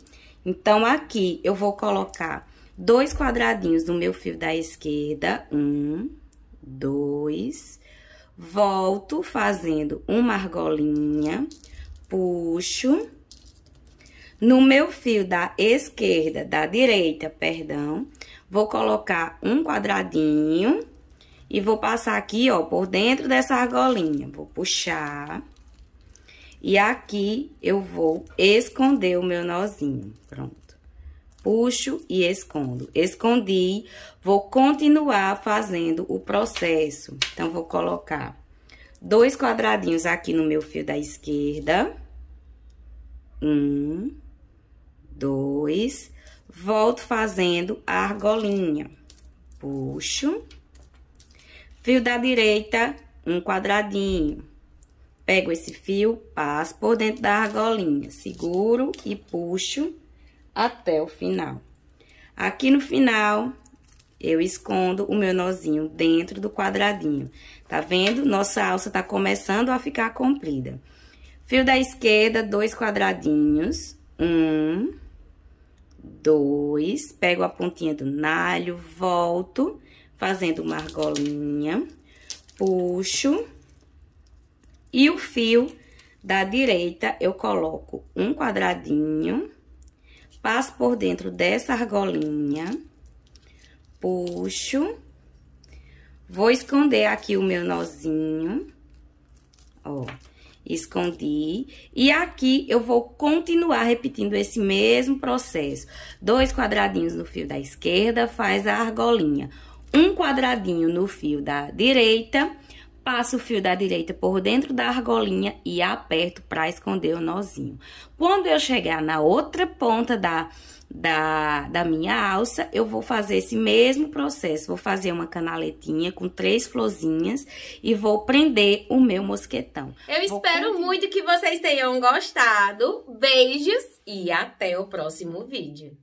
então aqui eu vou colocar dois quadradinhos no meu fio da esquerda, um, dois, volto fazendo uma argolinha, puxo, no meu fio da esquerda, da direita, perdão, vou colocar um quadradinho e vou passar aqui, ó, por dentro dessa argolinha. Vou puxar. E aqui eu vou esconder o meu nozinho. Pronto. Puxo e escondo. Escondi, vou continuar fazendo o processo. Então, vou colocar dois quadradinhos aqui no meu fio da esquerda. Um, dois. Volto fazendo a argolinha. Puxo Fio da direita, um quadradinho. Pego esse fio, passo por dentro da argolinha, seguro e puxo até o final. Aqui no final, eu escondo o meu nozinho dentro do quadradinho. Tá vendo? Nossa alça tá começando a ficar comprida. Fio da esquerda, dois quadradinhos. Um, dois. Pego a pontinha do nalho, volto fazendo uma argolinha, puxo e o fio da direita eu coloco um quadradinho, passo por dentro dessa argolinha, puxo, vou esconder aqui o meu nozinho, ó, escondi. E aqui eu vou continuar repetindo esse mesmo processo. Dois quadradinhos no fio da esquerda, faz a argolinha um quadradinho no fio da direita, passo o fio da direita por dentro da argolinha e aperto para esconder o nozinho. Quando eu chegar na outra ponta da, da, da minha alça, eu vou fazer esse mesmo processo. Vou fazer uma canaletinha com três florzinhas e vou prender o meu mosquetão. Eu vou espero muito que vocês tenham gostado. Beijos e até o próximo vídeo.